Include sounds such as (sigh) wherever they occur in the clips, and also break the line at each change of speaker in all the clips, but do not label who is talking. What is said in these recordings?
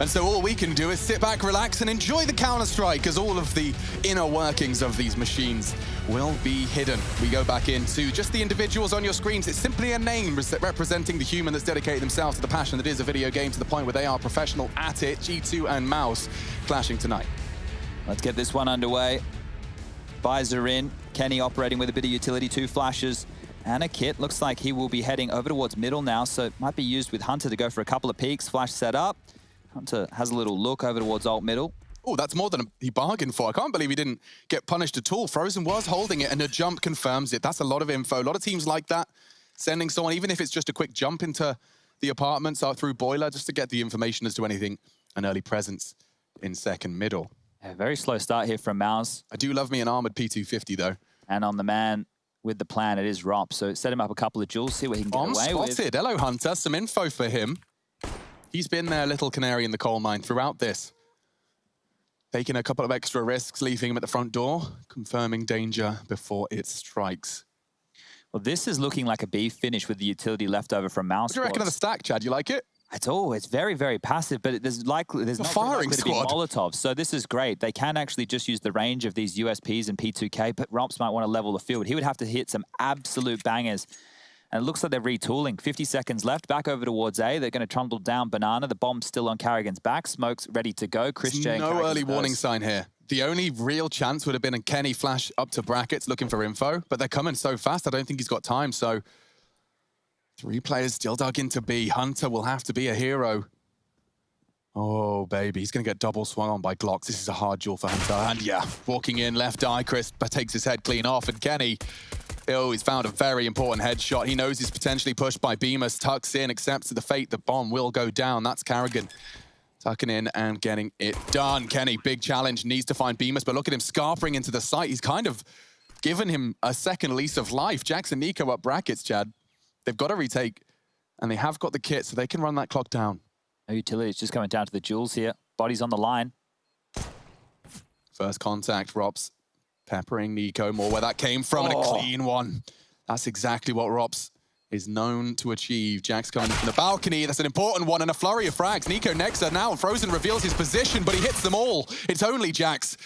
And so all we can do is sit back, relax, and enjoy the Counter-Strike as all of the inner workings of these machines will be hidden. We go back into just the individuals on your screens. It's simply a name representing the human that's dedicated themselves to the passion that is a video game to the point where they are professional at it. G2 and Mouse clashing tonight.
Let's get this one underway. Visor in, Kenny operating with a bit of utility, two flashes and a kit. Looks like he will be heading over towards middle now, so it might be used with Hunter to go for a couple of peaks. Flash set up. Hunter has a little look over towards alt middle.
Oh, that's more than he bargained for. I can't believe he didn't get punished at all. Frozen was holding it, and a jump confirms it. That's a lot of info. A lot of teams like that, sending someone, even if it's just a quick jump into the apartments or through Boiler, just to get the information as to anything, an early presence in second middle.
A very slow start here from Mouse.
I do love me an armored P250, though.
And on the man with the plan, it is ropz. So set him up a couple of jewels, see what he can Bomb get away
spotted.
with.
Hello, Hunter. Some info for him. He's been their little canary in the coal mine throughout this. Taking a couple of extra risks, leaving him at the front door, confirming danger before it strikes.
Well, this is looking like a B finish with the utility left over from Mouse.
What do you reckon of the stack, Chad? You like it?
At all. It's very, very passive, but there's likely there's
a
not
firing
squad. to be Molotovs. So this is great. They can actually just use the range of these USPs and P2K, but Romps might want to level the field. He would have to hit some absolute bangers. And it looks like they're retooling. 50 seconds left. Back over towards A. They're going to trundle down Banana. The bomb's still on karrigan's back. Smoke's ready to go. Chris J.
No early warning sign here. The only real chance would have been a Kenny flash up to brackets looking for info, but they're coming so fast, I don't think he's got time. So three players still dug into B. Hunter will have to be a hero. Oh, baby. He's going to get double swung on by Glocks. This is a hard duel for Hunter. And yeah, walking in, left eye, Chris but takes his head clean off. And Kenny, oh, he's found a very important headshot. He knows he's potentially pushed by Bymas, tucks in, accepts the fate. The bomb will go down. That's karrigan tucking in and getting it done. Kenny, big challenge, needs to find Bymas, but look at him scarpering into the site. He's kind of given him a second lease of life. Jackson Nico up brackets, Chad. They've got to retake, and they have got the kit, so they can run that clock down.
Oh, no utility, it's just coming down to the jewels here. Body's on the line.
First contact, ropz peppering Nico more where that came from, oh. and a oh. clean one. That's exactly what ropz is known to achieve. Jack's coming from the balcony. That's an important one and a flurry of frags. Nico Nexa now. Frozen reveals his position, but he hits them all. It's only Jax.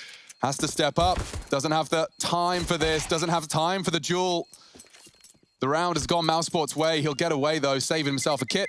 Has to step up. Doesn't have the time for this. Doesn't have time for the duel. The round has gone Mousesport's way. He'll get away, though, saving himself a kit.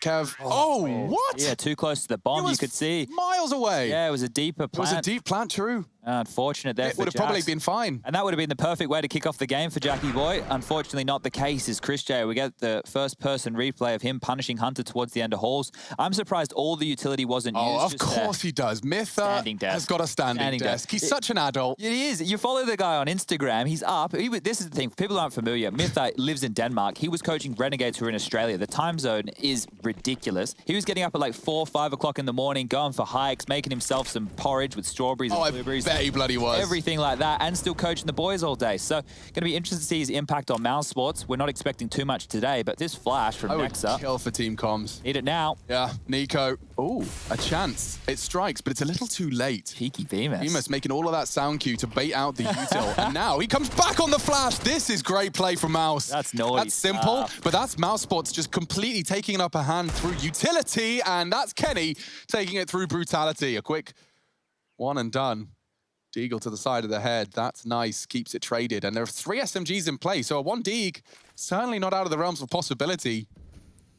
Kev. Oh, oh what?
Yeah, too close to the bomb, you could see.
miles away.
Yeah, it was a deeper plant.
It was a deep plant, true.
Unfortunate there
it would have probably been fine.
And that would have been the perfect way to kick off the game for Jackie Boy. Unfortunately, not the case is Chris J. We get the first-person replay of him punishing Hunter towards the end of halls. I'm surprised all the utility wasn't
oh,
used.
of course he does. mithR has got a standing, standing desk. desk. He's it, such an adult.
He is. You follow the guy on Instagram. He's up. He, this is the thing. People aren't familiar. mithR (laughs) lives in Denmark. He was coaching Renegades who are in Australia. The time zone is ridiculous. He was getting up at like 4, 5 o'clock in the morning, going for hikes, making himself some porridge with strawberries
oh,
and blueberries.
Bet he bloody was
everything like that, and still coaching the boys all day. So going to be interested to see his impact on Mousesports. We're not expecting too much today, but this flash from
I
Nexa.
kill for Team Comms.
Need it now.
Yeah, Nico. Oh, a chance. It strikes, but it's a little too late.
Cheeky Bymas.
Bymas making all of that sound cue to bait out the util. (laughs) and now he comes back on the flash. This is great play from Mouse.
That's noise.
That's simple, stuff. but that's Mousesports just completely taking an upper hand through utility, and that's Kenny taking it through brutality. A quick one and done. Deagle to the side of the head. That's nice. Keeps it traded. And there are three SMGs in play. So a one Deeg, certainly not out of the realms of possibility.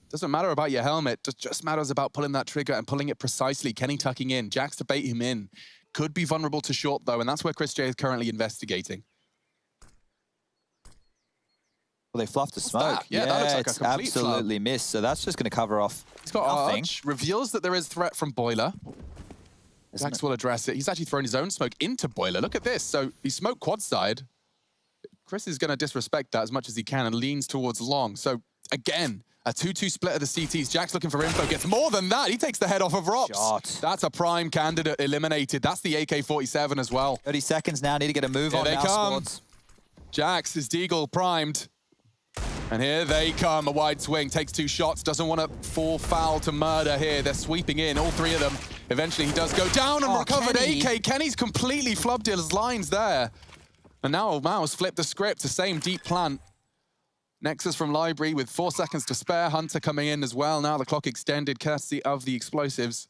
Doesn't matter about your helmet. Just matters about pulling that trigger and pulling it precisely. Kenny tucking in. Jax to bait him in. Could be vulnerable to short, though. And that's where Chris J is currently investigating.
Well, they fluffed the smoke.
That? Yeah, yeah, that looks like it's a complete
absolutely
flub.
missed. So that's just going to cover off
He's got
nothing.
Arch, reveals that there is threat from Boiler. Zax will address it. He's actually thrown his own smoke into Boiler. Look at this. So he smoked quad side. Chris is going to disrespect that as much as he can and leans towards long. So again, a 2-2 split of the CTs. Jack's looking for info. Gets more than that. He takes the head off of ropz.
Shot.
That's a prime candidate eliminated. That's the AK-47 as well.
30 seconds now. Need to get a move Here on they now, come. Squads.
Jax is Deagle primed. And here they come, a wide swing, takes two shots, doesn't want to fall foul to murder here. They're sweeping in, all three of them. Eventually he does go down and oh, recovered Kenny. AK. Kenny's completely flubbed his lines there. And now Mouse flipped the script, the same deep plant. Nexus from Library with four seconds to spare. Hunter coming in as well. Now the clock extended courtesy of the explosives.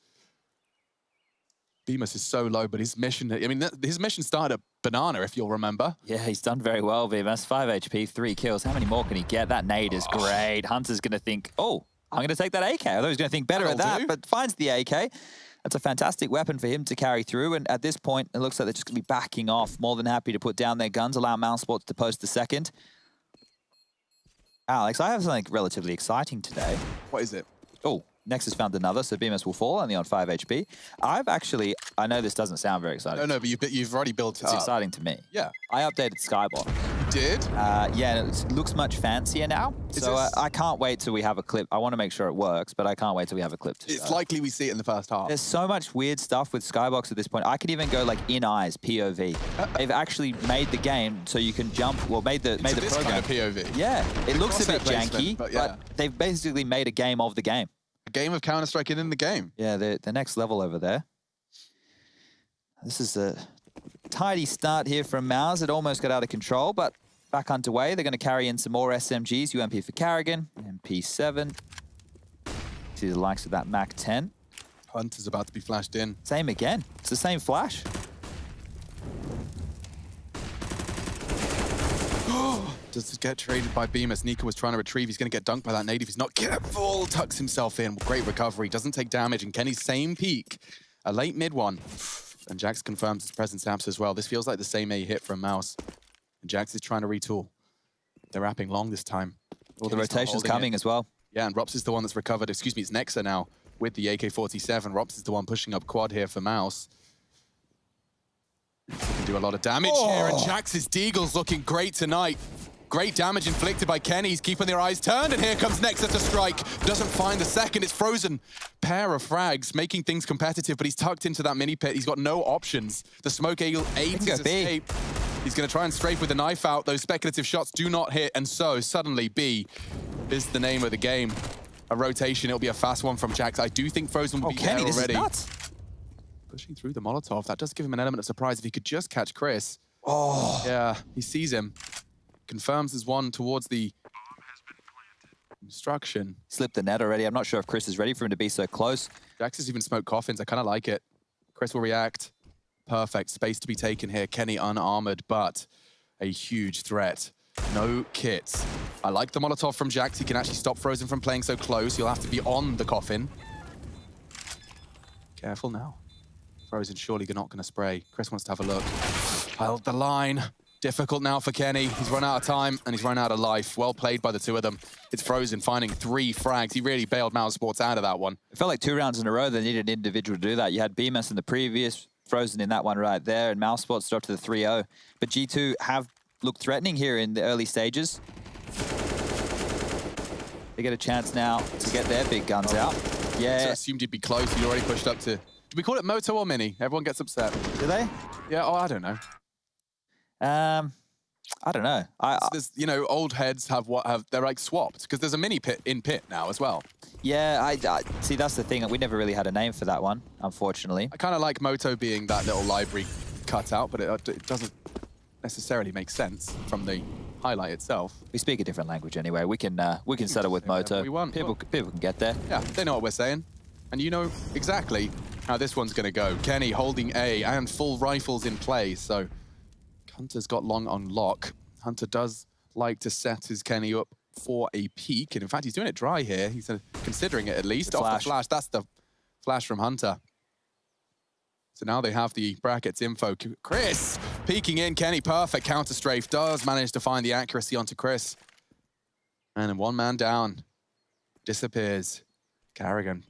Bymas is so low, but his mission, I mean, th- his mission started at Banana, if you'll remember.
Yeah, he's done very well, Bymas. 5 HP, 3 kills. How many more can he get? That nade is great. Hunter's going to think, oh, I'm going to take that AK. Although he's going to think better at
That'll
that,
do.
but finds the AK. That's a fantastic weapon for him to carry through. And at this point, it looks like they're just going to be backing off. More than happy to put down their guns, allow Mouse Sports to post the second. Alex, I have something relatively exciting today.
What is it?
Oh, Nexus found another, so Bymas will fall, only on 5 HP. I've actually, I know this doesn't sound very exciting.
No, no, but you've, you've already built it
It's
up.
exciting to me.
Yeah.
I updated Skybox.
You did?
Uh, yeah, and it looks much fancier now.
Is
so uh, I can't wait till we have a clip. I want to make sure it works, but I can't wait till we have a clip
It's
show.
likely we see it in the first half.
There's so much weird stuff with Skybox at this point. I could even go like in eyes POV.
Uh, (laughs)
They've actually made the game so you can jump. Well, made the made the program.
kind of POV.
Yeah, it looks a bit janky, but,
but
they've basically made a game of the game.
A game of Counter-Strike in the game.
Yeah, the the next level over there. This is a tidy start here from Mouse. It almost got out of control, but back underway. They're going to carry in some more SMGs. UMP for karrigan, MP7. See the likes of that Mac 10.
Hunter's about to be flashed in.
Same again. It's the same flash.
Does get traded by Bymas. Nika was trying to retrieve. He's going to get dunked by that native. He's not careful. Tucks himself in. Great recovery. Doesn't take damage. And Kenny's same peak. A late mid one. And Jax confirms his presence apps as well. This feels like the same A hit from Mouse. And Jax is trying to retool. They're wrapping long this time.
Well, the rotation's coming
it.
as well.
Yeah, and ropz is the one that's recovered. Excuse me, it's Nexa now with the AK-47. ropz is the one pushing up quad here for Mouse. He can do a lot of damage here, and oh! Jax's Deagle's looking great tonight. Great damage inflicted by Kenny. He's keeping their eyes turned, and here comes Nexa to strike. Doesn't find the second. It's frozen. Pair of frags, making things competitive, but he's tucked into that mini pit. He's got no options. The smoke eagle aids
go
his
B.
escape. He's going to try and strafe with the knife out. Those speculative shots do not hit, and so suddenly B is the name of the game. A rotation, it'll be a fast one from Jax. I do think Frozen will
Oh,
be
Kenny,
there already. Pushing through the Molotov, that does give him an element of surprise if he could just catch Chris. Oh. Yeah, he sees him. Confirms his one towards the instruction.
Slipped the net already. I'm not sure if Chris is ready for him to be so close.
Jax has even smoked coffins. I kind of like it. Chris will react. Perfect. Space to be taken here. Kenny unarmored, but a huge threat. No kits. I like the Molotov from Jax. He can actually stop Frozen from playing so close. He'll have to be on the coffin. Careful now. Frozen surely not going to spray. Chris wants to have a look. Held the line. Difficult now for Kenny. He's run out of time and he's run out of life. Well played by the two of them. It's Frozen finding three frags. He really bailed Mouse Sports out of that one.
It felt like two rounds in a row they needed an individual to do that. You had Bymas in the previous, Frozen in that one right there, and Mouse Sports dropped to the 3-0. But G2 have looked threatening here in the early stages. They get a chance now to get their big guns out.
So I assumed you'd be close. You'd already pushed up to. Do we call it moto or mini? Everyone gets upset.
do they?
Yeah. Oh, I don't know.
Um, I don't know. I,
So you know, old heads have what have they're like swapped because there's a mini pit in pit now as well.
yeah, I, I see. That's the thing. We never really had a name for that one, unfortunately.
I kind of like moto being that little library cut out, but it, it doesn't necessarily make sense from the highlight itself.
We speak a different language anyway. We can uh, we can settle with Moto.
we want.
People people can get there.
Yeah, they know what we're saying, and you know exactly how this one's going to go. Kenny holding A and full rifles in play, so Hunter's got long on lock. Hunter does like to set his Kenny up for a peek, and in fact, he's doing it dry here. He's uh, considering it at least.
The
Off
flash.
the flash, that's the flash from Hunter. So now they have the brackets info. Chris peeking in. Kenny, perfect counter strafe. Does manage to find the accuracy onto Chris. And one man down. Disappears. karrigan.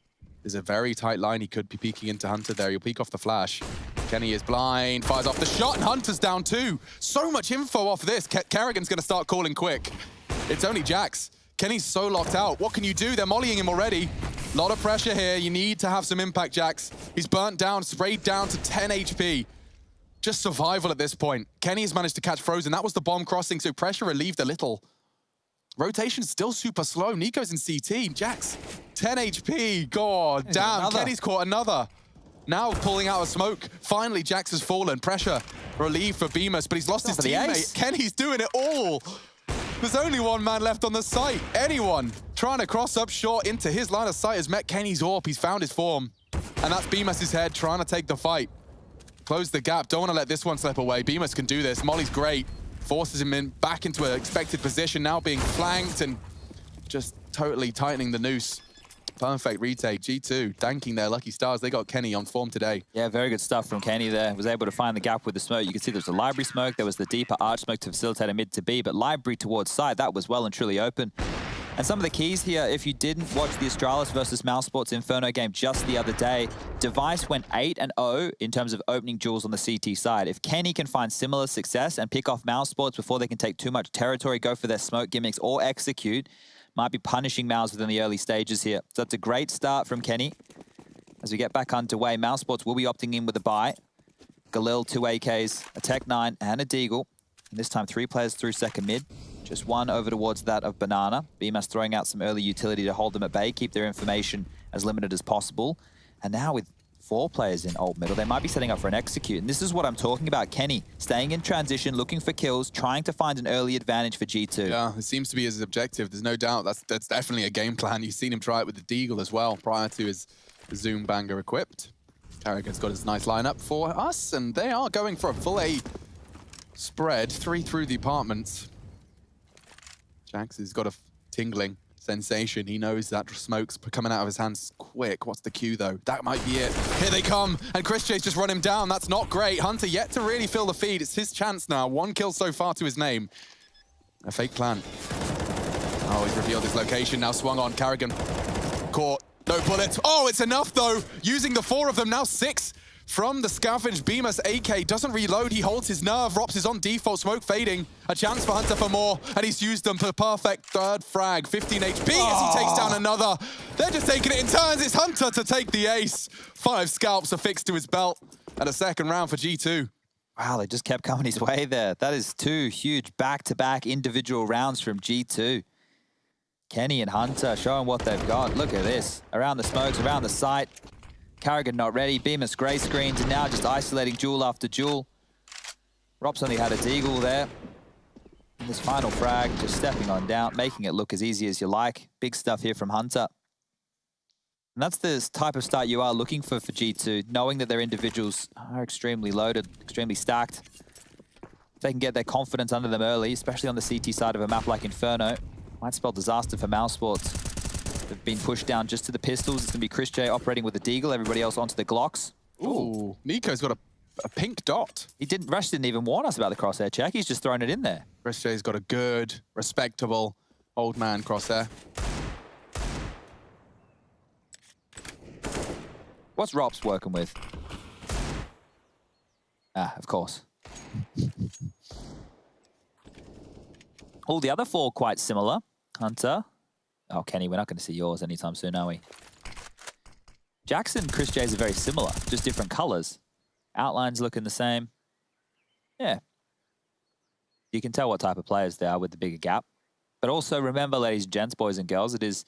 There's a very tight line. He could be peeking into Hunter there. He'll peek off the flash. Kenny is blind, fires off the shot, and Hunter's down too. So much info off this. Ke- karrigan's going to start calling quick. It's only Jax. Kenny's so locked out. What can you do? They're mollying him already. A lot of pressure here. You need to have some impact, Jax. He's burnt down, sprayed down to 10 HP. Just survival at this point. Kenny has managed to catch Frozen. That was the bomb crossing, so pressure relieved a little. Rotation's still super slow. Nico's in CT. Jax, 10 HP. God damn.
another.
Kenny's caught another. Now pulling out a smoke. Finally, Jax has fallen. Pressure relieved for Bymas, but he's lost his
for the
teammate. Kenny's doing it all. There's only one man left on the site. Anyone trying to cross up short into his line of sight has met Kenny's AWP. He's found his form. And that's Bymas's head trying to take the fight. Close the gap. Don't want to let this one slip away. Bymas can do this. Molly's great. Forces him in back into an expected position, now being flanked and just totally tightening the noose. Perfect retake. G2 danking their lucky stars. They got Kenny on form today.
Yeah, very good stuff from Kenny there. Was able to find the gap with the smoke. You can see there's a library smoke. There was the deeper arch smoke to facilitate a mid to B, but library towards side, that was well and truly open. And some of the keys here, if you didn't watch the Astralis versus Mousesports Inferno game just the other day, Device went 8 and 0 in terms of opening jewels on the CT side. If Kenny can find similar success and pick off Mousesports before they can take too much territory, go for their smoke gimmicks or execute, might be punishing Mouse within the early stages here. So that's a great start from Kenny. As we get back underway, Mousesports will be opting in with a buy. Galil, two AKs, a Tech 9, and a Deagle. And this time, three players through second mid. Just one over towards that of Banana. Bymas throwing out some early utility to hold them at bay, keep their information as limited as possible. And now with four players in old middle, they might be setting up for an execute. And this is what I'm talking about. Kenny staying in transition, looking for kills, trying to find an early advantage for G2.
Yeah, it seems to be his objective. There's no doubt that's that's definitely a game plan. You've seen him try it with the Deagle as well prior to his Zoom banger equipped. karrigan's got his nice lineup for us, and they are going for a full A spread, three through the apartments. Jax has got a tingling sensation. He knows that smoke's coming out of his hands quick. What's the cue, though? That might be it. Here they come, and Chris Chase just run him down. That's not great. Hunter yet to really fill the feed. It's his chance now. One kill so far to his name. A fake plan. Oh, he's revealed his location. Now swung on. karrigan caught. No bullets. Oh, it's enough, though. Using the four of them. Now six from the Scavenge. Bymas AK doesn't reload. He holds his nerve. ropz is on default. Smoke fading. A chance for Hunter for more. And he's used them for perfect third frag. 15 HP oh. as he takes down ah. another. They're just taking it in turns. It's Hunter to take the ace. Five scalps affixed to his belt. And a second round for G2.
Wow, they just kept coming his way there. That is two huge back-to-back -back individual rounds from G2. Kenny and Hunter showing what they've got. Look at this. Around the smokes, around the site. Karrigan not ready. Bymas grey screens and now just isolating jewel after jewel. ropz only had a deagle there. And this final frag, just stepping on down, making it look as easy as you like. Big stuff here from Hunter. And that's the type of start you are looking for for G2, knowing that their individuals are extremely loaded, extremely stacked. If they can get their confidence under them early, especially on the CT side of a map like Inferno, might spell disaster for Mousesports. They've been pushed down just to the pistols. It's going to be Chris J operating with the Deagle, everybody else onto the Glocks.
Ooh, Nico's got a, a pink dot.
He didn't, Rush didn't even warn us about the crosshair check. He's just thrown it in there.
Chris J's got a good, respectable old man crosshair.
What's ropz working with? Ah, of course. All the other four quite similar. Hunter. Oh, Kenny, we're not going to see yours anytime soon, are we? Jackson Chris J's are very similar, just different colors. Outlines looking the same. Yeah. You can tell what type of players they are with the bigger gap. But also remember, ladies and gents, boys and girls, it is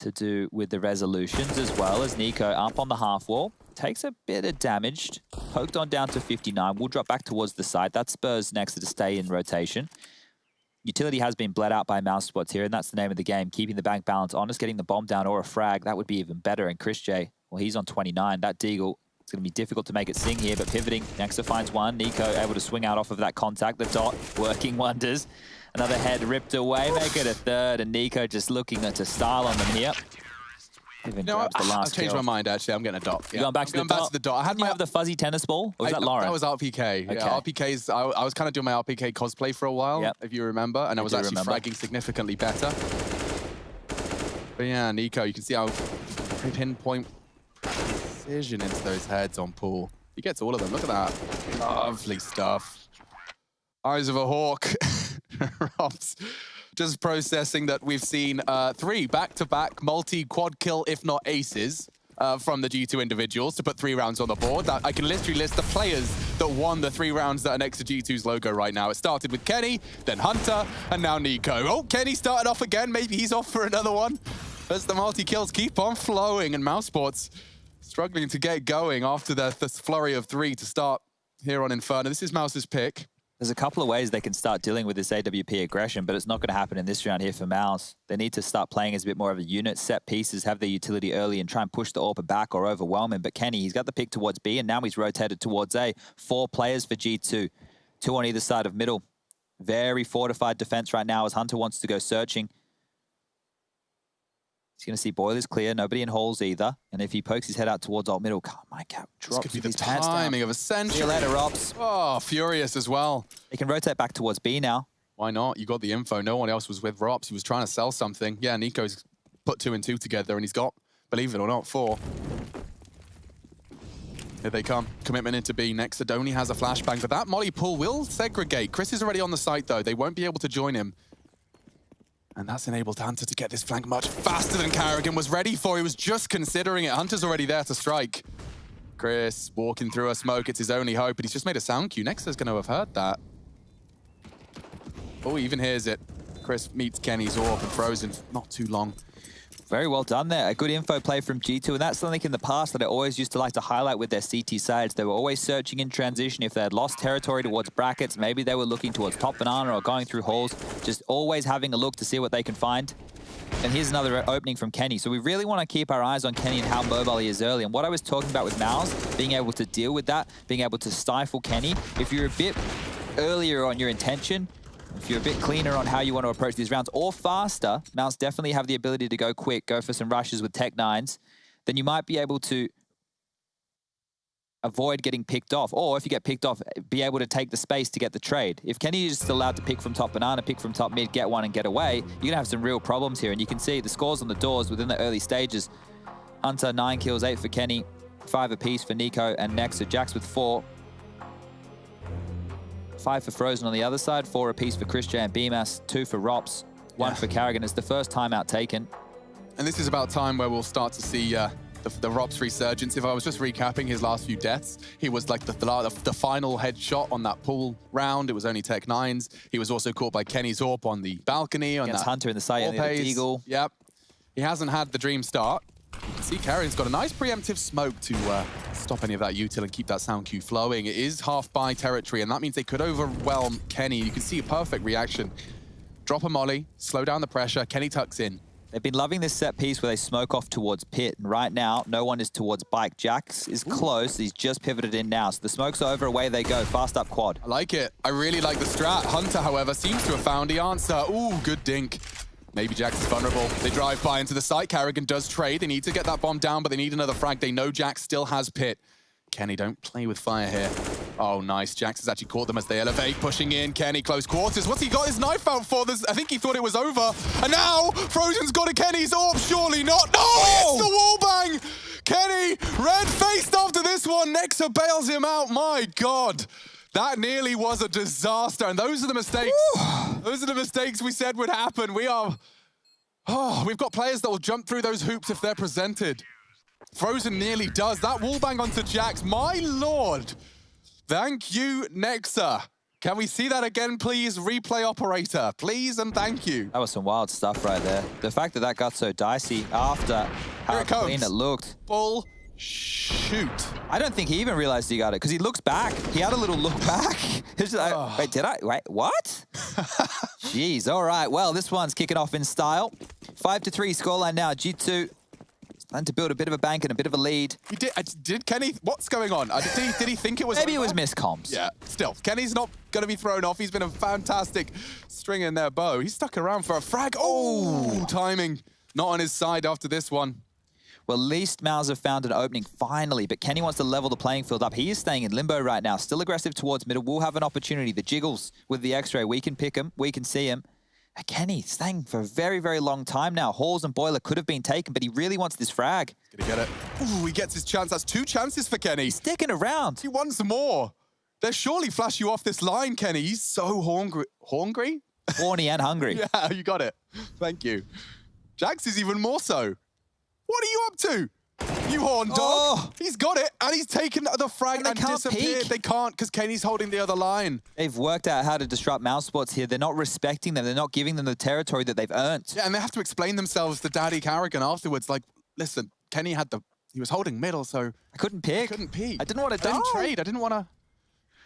to do with the resolutions as well as Nico up on the half wall. Takes a bit of damage, poked on down to 59. Will drop back towards the side. That spurs next to stay in rotation. Utility has been bled out by Mousesports here, and that's the name of the game. Keeping the bank balance honest, getting the bomb down or a frag, that would be even better. And Chris J, well, he's on 29. That Deagle, it's going to be difficult to make it sing here, but pivoting. Nexa finds one. Nico able to swing out off of that contact. The dot working wonders. Another head ripped away, make it a third, and Nico just looking to style on them here.
No, I, have (sighs) changed kill. my mind actually. I'm getting a dot.
Yeah. going back, to, the back to the dot. I had Didn't my, have the fuzzy tennis ball. Or was I, that Lauren?
That was RPK. Okay. Yeah, RPK's. I, I, was kind of doing my RPK cosplay for a while, yep. if you remember, and I, I was actually remember. fragging significantly better. But yeah, Nico, you can see how pinpoint precision into those heads on pool. He gets all of them. Look at that. Lovely stuff. Eyes of a hawk. (laughs) ropz just processing that we've seen uh, three back-to-back multi-quad kill, if not aces, uh, from the G2 individuals to put three rounds on the board. That I can literally list the players that won the three rounds that are next to G2's logo right now. It started with Kenny, then Hunter, and now Nico. Oh, Kenny started off again. Maybe he's off for another one. As the multi-kills keep on flowing and Mousesports struggling to get going after the, the flurry of three to start here on Inferno. This is Mouse's pick.
There's a couple of ways they can start dealing with this AWP aggression, but it's not going to happen in this round here for MOUZ. They need to start playing as a bit more of a unit, set pieces, have their utility early, and try and push the AWPer back or overwhelm him. But Kenny, he's got the pick towards B, and now he's rotated towards A. Four players for G2, two on either side of middle. Very fortified defense right now as Hunter wants to go searching. He's going to see Boilers clear, nobody in halls either. And if he pokes his head out towards alt middle, God, my cap drops
this could be
the
timing of a century.
See you later, ropz.
Oh, furious as well.
He can rotate back towards B now.
Why not? You got the info. No one else was with ropz. He was trying to sell something. Yeah, Nico's put two and two together, and he's got, believe it or not, four. Here they come. Commitment into B. Next, Adoni has a flashbang, but that Molly pool will segregate. Chris is already on the site, though. They won't be able to join him. And that's enabled Hunter to get this flank much faster than Karrigan was ready for. He was just considering it. Hunter's already there to strike. Chris walking through a smoke. It's his only hope, but he's just made a sound cue. Nexa's going to have heard that. Oh, he even hears it. Chris meets Kenny's AWP and Frozen not too long.
Very well done there. A good info play from G2, and that's something in the past that I always used to like to highlight with their CT sides. They were always searching in transition. If they had lost territory towards brackets, maybe they were looking towards top banana or going through halls, just always having a look to see what they can find. And here's another opening from Kenny. So we really want to keep our eyes on Kenny and how mobile he is early. And what I was talking about with MOUZ, being able to deal with that, being able to stifle Kenny. If you're a bit earlier on your intention, if you're a bit cleaner on how you want to approach these rounds, or faster, mounts definitely have the ability to go quick, go for some rushes with Tech 9s, then you might be able to avoid getting picked off. Or if you get picked off, be able to take the space to get the trade. If Kenny is just allowed to pick from top banana, pick from top mid, get one and get away, you're going to have some real problems here. And you can see the scores on the doors within the early stages. Hunter, nine kills, eight for Kenny, five apiece for Nico and Nexa. Jax with four. Five for Frozen on the other side, four apiece for Christian and Bymas, two for ropz, one yeah. for karrigan. It's the first timeout taken.
And this is about time where we'll start to see uh, the, the ropz resurgence. If I was just recapping his last few deaths, he was like the, the, the final headshot on that pool round. It was only Tech Nines. He was also caught by Kenny's AWP on the balcony. On
Against
that
Hunter in the side, the Eagle.
Yep. He hasn't had the dream start. See Karrigan's got a nice preemptive smoke to uh, stop any of that util and keep that sound cue flowing. It is half by territory, and that means they could overwhelm Kenny. You can see a perfect reaction. Drop a molly, slow down the pressure. Kenny tucks in.
They've been loving this set piece where they smoke off towards pit. And right now, no one is towards bike. Jax is Ooh. close. He's just pivoted in now. So the smoke's over. Away they go. Fast up quad.
I like it. I really like the strat. Hunter, however, seems to have found the answer. Ooh, good dink. Maybe Jax is vulnerable. They drive by into the site. Karrigan does trade. They need to get that bomb down, but they need another frag. They know Jax still has pit. Kenny, don't play with fire here. Oh, nice. Jax has actually caught them as they elevate, pushing in. Kenny, close quarters. What's he got his knife out for? There's, I think he thought it was over. And now, Frozen's got a Kenny's AWP. Surely not. No, oh! it's the wall bang. Kenny, red-faced after this one. Nexa bails him out. My God. That nearly was a disaster. And those are the mistakes. those are the mistakes we said would happen. We are... Oh, we've got players that will jump through those hoops if they're presented. Frozen nearly does. That wall bang onto Jax. My lord. Thank you, Nexa. Can we see that again, please? Replay operator, please and thank you.
That was some wild stuff right there. The fact that that got so dicey after how it clean it looked.
Bull shoot.
I don't think he even realized he got it because he looks back. He had a little look back. (laughs) He's like, oh. wait, did I? Wait, what? (laughs) Jeez, all right. Well, this one's kicking off in style. Five to three scoreline now. G2 and to build a bit of a bank and a bit of a lead.
He did. Uh, did Kenny? What's going on? Did, he, did he think it was?
Maybe it was miscomms.
Yeah. Still, Kenny's not going to be thrown off. He's been a fantastic string in their bow. He's stuck around for a frag. Oh, timing not on his side after this one.
Well, at least MOUZ have found an opening finally, but Kenny wants to level the playing field up. He is staying in limbo right now, still aggressive towards middle. We'll have an opportunity. The jiggles with the X-ray, we can pick him, we can see him. Uh, Kenny staying for a very, very long time now. Halls and Boiler could have been taken, but he really wants this frag.
Gonna get it. Ooh, he gets his chance. That's two chances for Kenny.
Sticking around.
He wants more. They'll surely flash you off this line, Kenny. He's so hungry. Hungry?
Horny and hungry. (laughs)
yeah, you got it. Thank you. Jax is even more so. What are you up to? You horn dog. Oh. He's got it, and he's taken the frag and, and disappeared. Peek. They can't because Kenny's holding the other line.
They've worked out how to disrupt mousesports here. They're not respecting them. They're not giving them the territory that they've earned.
Yeah, and they have to explain themselves to Daddy karrigan afterwards. Like, listen, Kenny had the... He was holding middle, so...
I couldn't pick.
I couldn't peek.
I didn't want to
I didn't trade. I didn't want to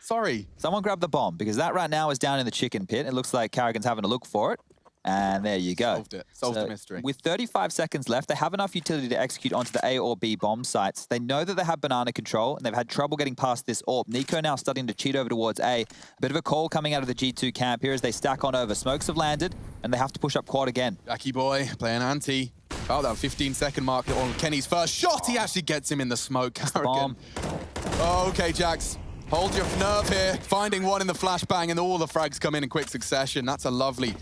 Sorry.
Someone grab the bomb because that right now is down in the chicken pit. It looks like karrigan's having a look for it. And there you go.
Solved it. Solved
So
the mystery.
With 35 seconds left, they have enough utility to execute onto the A or B bomb sites. They know that they have banana control, and they've had trouble getting past this AWP. Nico now starting to cheat over towards A. A bit of a call coming out of the G2 camp here as they stack on over. Smokes have landed, and they have to push up quad again.
Jackie boy playing anti. Oh, that 15 second mark on Kenny's first shot. He actually gets him in the smoke.
the bomb.
Oh, okay, Jax. Hold your nerve here. Finding one in the flashbang and all the frags come in in quick succession. That's a lovely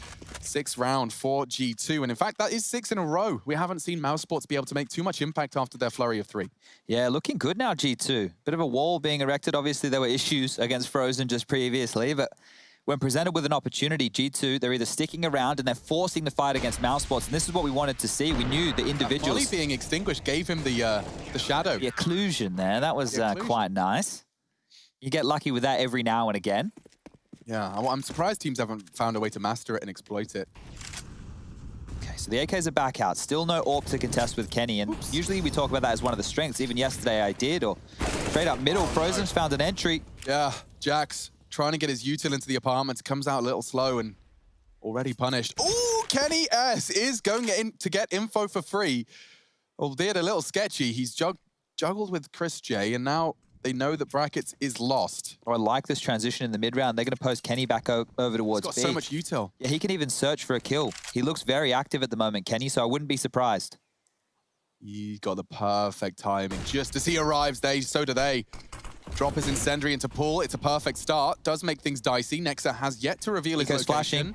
six round for G2. And in fact, that is six in a row. We haven't seen Mouse Sports be able to make too much impact after their flurry of three.
Yeah, looking good now, G2. Bit of a wall being erected. Obviously, there were issues against Frozen just previously, but when presented with an opportunity, G2, they're either sticking around and they're forcing the fight against Mousesports, and this is what we wanted to see. We knew the individuals...
being extinguished gave him the uh, the shadow.
The occlusion there, that was
The
uh, quite nice. You get lucky with that every now and again.
Yeah, I'm- surprised teams haven't found a way to master it and exploit it.
Okay, so the AKs are back out. Still no AWP to contest with Kenny, and usually we talk about that as one of the strengths. Even yesterday I did, or straight up middle, oh, Frozen's found an entry.
Yeah, Jax trying to get his util into the apartments comes out a little slow and already punished. Ooh, Kenny S is going in to get info for free, albeit a little sketchy. He's jug juggled with Chris J, and now they know that Brackets is lost.
Oh, I like this transition in the mid round. They're going to post Kenny back over
He's
towards
got
B.
so much util.
Yeah, he can even search for a kill. He looks very active at the moment, Kenny, so I wouldn't be surprised.
He's got the perfect timing. Just as he arrives, they so do they. Drop his incendiary into pool. It's a perfect start. Does make things dicey. Nexa has yet to reveal his location.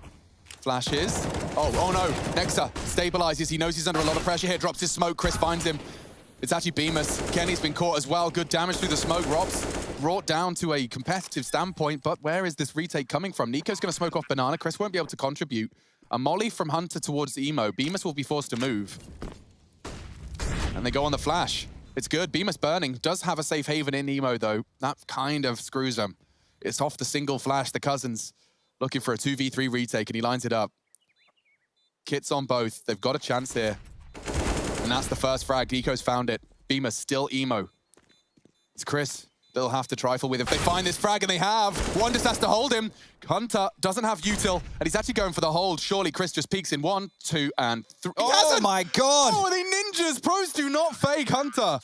Flashes. Oh, oh no. Nexa stabilizes. He knows he's under a lot of pressure here. Drops his smoke. Chris finds him. It's actually Bymas. Kenny's been caught as well. Good damage through the smoke. Rob's brought down to a competitive standpoint, but where is this retake coming from? Nico's going to smoke off Banana. Chris won't be able to contribute. A molly from Hunter towards Emo. Bymas will be forced to move. And they go on the flash. It's good. Bymas burning. Does have a safe haven in Emo, though. That kind of screws him. It's off the single flash. The Cousins looking for a 2v3 retake, and he lines it up. Kits on both. They've got a chance here. And that's the first frag. Nico's found it. Bymas still Emo. It's Chris. They'll have to trifle with if they find this frag, and they have. One just has to hold him. Hunter doesn't have util, and he's actually going for the hold. Surely Chris just peeks in one, two, and three.
Oh my god!
Oh, they ninjas! Pros do not fake Hunter.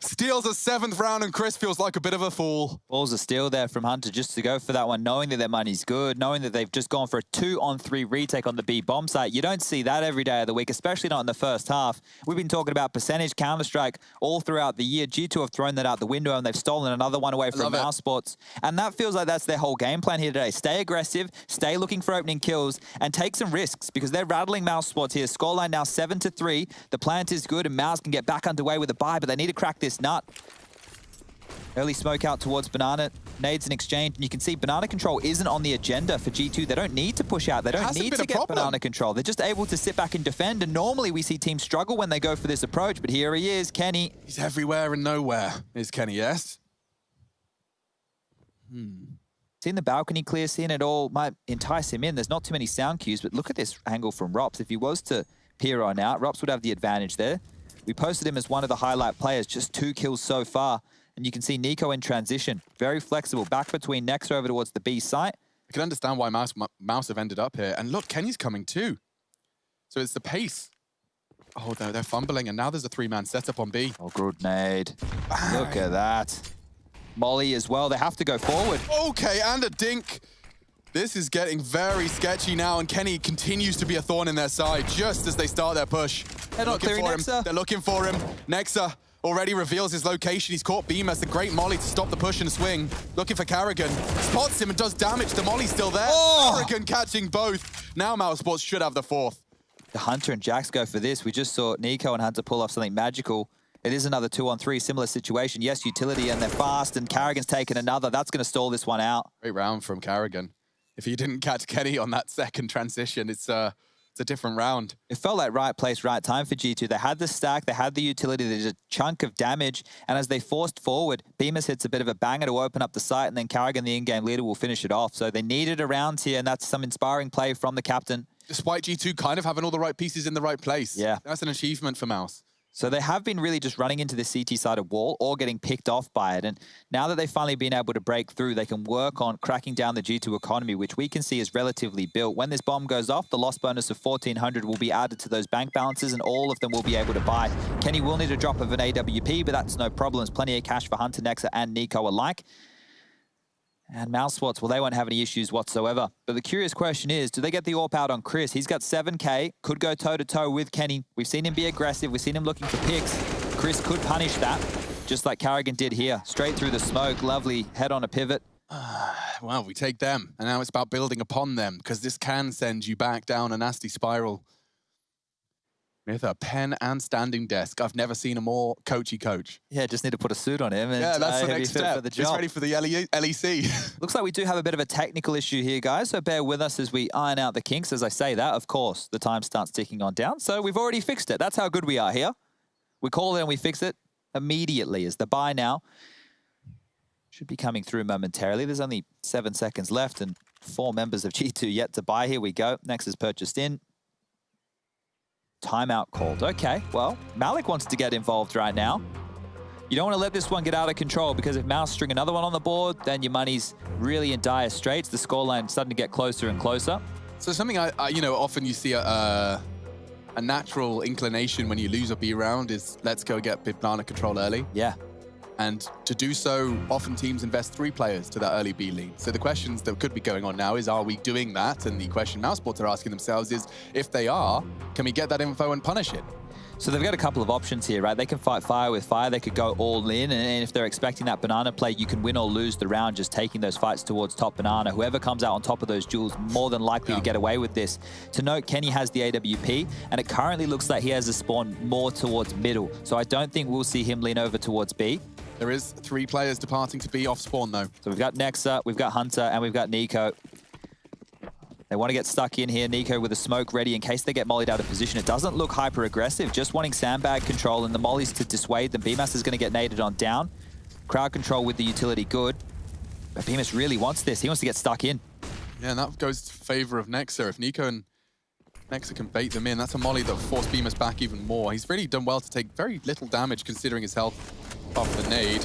Steals a seventh round, and Chris feels like a bit of a fool.
Balls of steel there from Hunter just to go for that one, knowing that their money's good, knowing that they've just gone for a two-on-three retake on the B bomb site. You don't see that every day of the week, especially not in the first half. We've been talking about percentage Counter-Strike all throughout the year. G2 have thrown that out the window, and they've stolen another one away from
love it.
Mouse Sports. And that feels like that's their whole game plan here today. Stay aggressive, stay looking for opening kills, and take some risks, because they're rattling Mouse Sports here. Scoreline now 7 to three. The plant is good, and Mouse can get back underway with a buy, but they need to crack this nut. Early smoke out towards Banana. Nades in exchange. And you can see Banana Control isn't on the agenda for G2. They don't need to push out. They don't need to get
problem.
Banana Control. They're just able to sit back and defend. And normally we see teams struggle when they go for this approach. But here he is, Kenny.
He's everywhere and nowhere, is Kenny, yes? Hmm.
Seeing the balcony clear, seeing it all might entice him in. There's not too many sound cues, but look at this angle from ropz. If he was to peer on out, ropz would have the advantage there. We posted him as one of the highlight players, just two kills so far. And you can see Nico in transition. Very flexible, back between Nexa over towards the B site.
I can understand why Mouse, Mouse have ended up here. And look, Kenny's coming too. So it's the pace. Oh, they're, they're fumbling, and now there's a three-man setup on B.
Oh, grenade. Look at that. Molly as well. They have to go forward.
Okay, and a dink. This is getting very sketchy now, and Kenny continues to be a thorn in their side just as they start their push.
They're not
looking
clearing
for him.
Nexa.
They're looking for him. Nexa already reveals his location. He's caught Beam as the great Molly to stop the push and swing. Looking for karrigan. Spots him and does damage. The Molly's still there.
Oh!
karrigan catching both. Now Mouse Sports should have the fourth.
The Hunter and Jax go for this. We just saw Nico and Hunter pull off something magical. It is another two on three, similar situation. Yes, utility, and they're fast, and karrigan's taken another. That's going to stall this one out.
Great round from karrigan. If you didn't catch Kenny on that second transition, it's, uh, it's a different round.
It felt like right place, right time for G2. They had the stack, they had the utility, there's a chunk of damage, and as they forced forward, Bymas hits a bit of a banger to open up the site, and then karrigan, the in-game leader, will finish it off. So they needed a round here, and that's some inspiring play from the captain.
Despite G2 kind of having all the right pieces in the right place.
Yeah.
That's an achievement for Mouse.
So they have been really just running into the CT-sided wall or getting picked off by it. And now that they've finally been able to break through, they can work on cracking down the G2 economy, which we can see is relatively built. When this bomb goes off, the loss bonus of 1,400 will be added to those bank balances and all of them will be able to buy. Kenny will need a drop of an AWP, but that's no problem. There's plenty of cash for Hunter, Nexa, and Nico alike. And mousesports, well, they won't have any issues whatsoever. But the curious question is, do they get the AWP out on Chris? He's got 7k, could go toe-to-toe -to -toe with Kenny. We've seen him be aggressive. We've seen him looking for picks. Chris could punish that, just like karrigan did here. Straight through the smoke, lovely head on a pivot. (sighs)
well, we take them, and now it's about building upon them, because this can send you back down a nasty spiral. With a pen and standing desk. I've never seen a more coachy coach.
Yeah, just need to put a suit on him. And,
yeah, that's uh, the next step.
For the
job. He's ready for the LEC. (laughs)
Looks like we do have a bit of a technical issue here, guys. So bear with us as we iron out the kinks. As I say that, of course, the time starts ticking on down. So we've already fixed it. That's how good we are here. We call it and we fix it immediately as the buy now should be coming through momentarily. There's only seven seconds left and four members of G2 yet to buy. Here we go. Next is purchased in. Timeout called. Okay, well, Malik wants to get involved right now. You don't want to let this one get out of control because if Mouse string another one on the board, then your money's really in dire straits. The scoreline's starting to get closer and closer.
So something I, I you know, often you see a, a, a natural inclination when you lose a B round is let's go get banana control early.
Yeah.
And to do so, often teams invest three players to that early B lead. So the questions that could be going on now is, are we doing that? And the question mousesports are asking themselves is, if they are, can we get that info and punish it?
So they've got a couple of options here, right? They can fight fire with fire. They could go all in. And if they're expecting that banana play, you can win or lose the round just taking those fights towards top banana. Whoever comes out on top of those duels, more than likely yeah. to get away with this. To note, Kenny has the AWP, and it currently looks like he has a spawn more towards middle. So I don't think we'll see him lean over towards B.
There is three players departing to be off spawn, though.
So we've got Nexa, we've got Hunter, and we've got NiKo. They want to get stuck in here. NiKo with a smoke ready in case they get mollied out of position. It doesn't look hyper aggressive, just wanting sandbag control and the mollies to dissuade them. Bymas is going to get naded on down. Crowd control with the utility good. But Bymas really wants this. He wants to get stuck in.
Yeah, and that goes to favor of Nexa. If NiKo and Nexa can bait them in, that's a molly that will force Bymas back even more. He's really done well to take very little damage considering his health off the nade.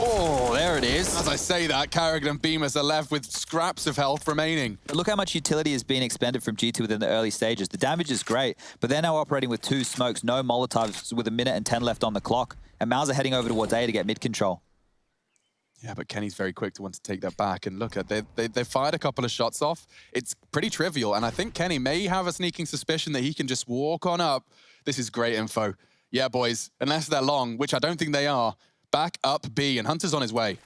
Oh, there it is.
As I say that, karrigan and Bymas are left with scraps of health remaining.
Look how much utility is being expended from G2 within the early stages. The damage is great, but they're now operating with two smokes, no Molotovs with a minute and 10 left on the clock. And Mauser heading over towards A to get mid control.
Yeah, but Kenny's very quick to want to take that back. And look, at they, they, they fired a couple of shots off. It's pretty trivial. And I think Kenny may have a sneaking suspicion that he can just walk on up. This is great info. Yeah, boys, unless they're long, which I don't think they are, Back up B, and Hunter's on his way.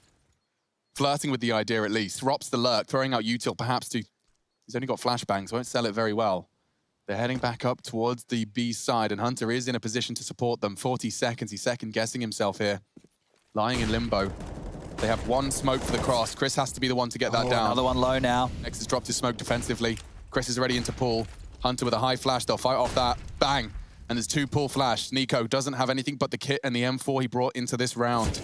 Flirting with the idea at least. ropz the lurk, throwing out util perhaps to... He's only got flashbangs, won't sell it very well. They're heading back up towards the B side, and Hunter is in a position to support them. 40 seconds, he's second-guessing himself here. Lying in limbo. They have one smoke for the cross. Chris has to be the one to get that
oh,
down.
Another one low now.
Next has dropped his smoke defensively. Chris is ready into pool. Hunter with a high flash, they'll fight off that. Bang! And there's two pull flash. NiKo doesn't have anything but the kit and the M4 he brought into this round.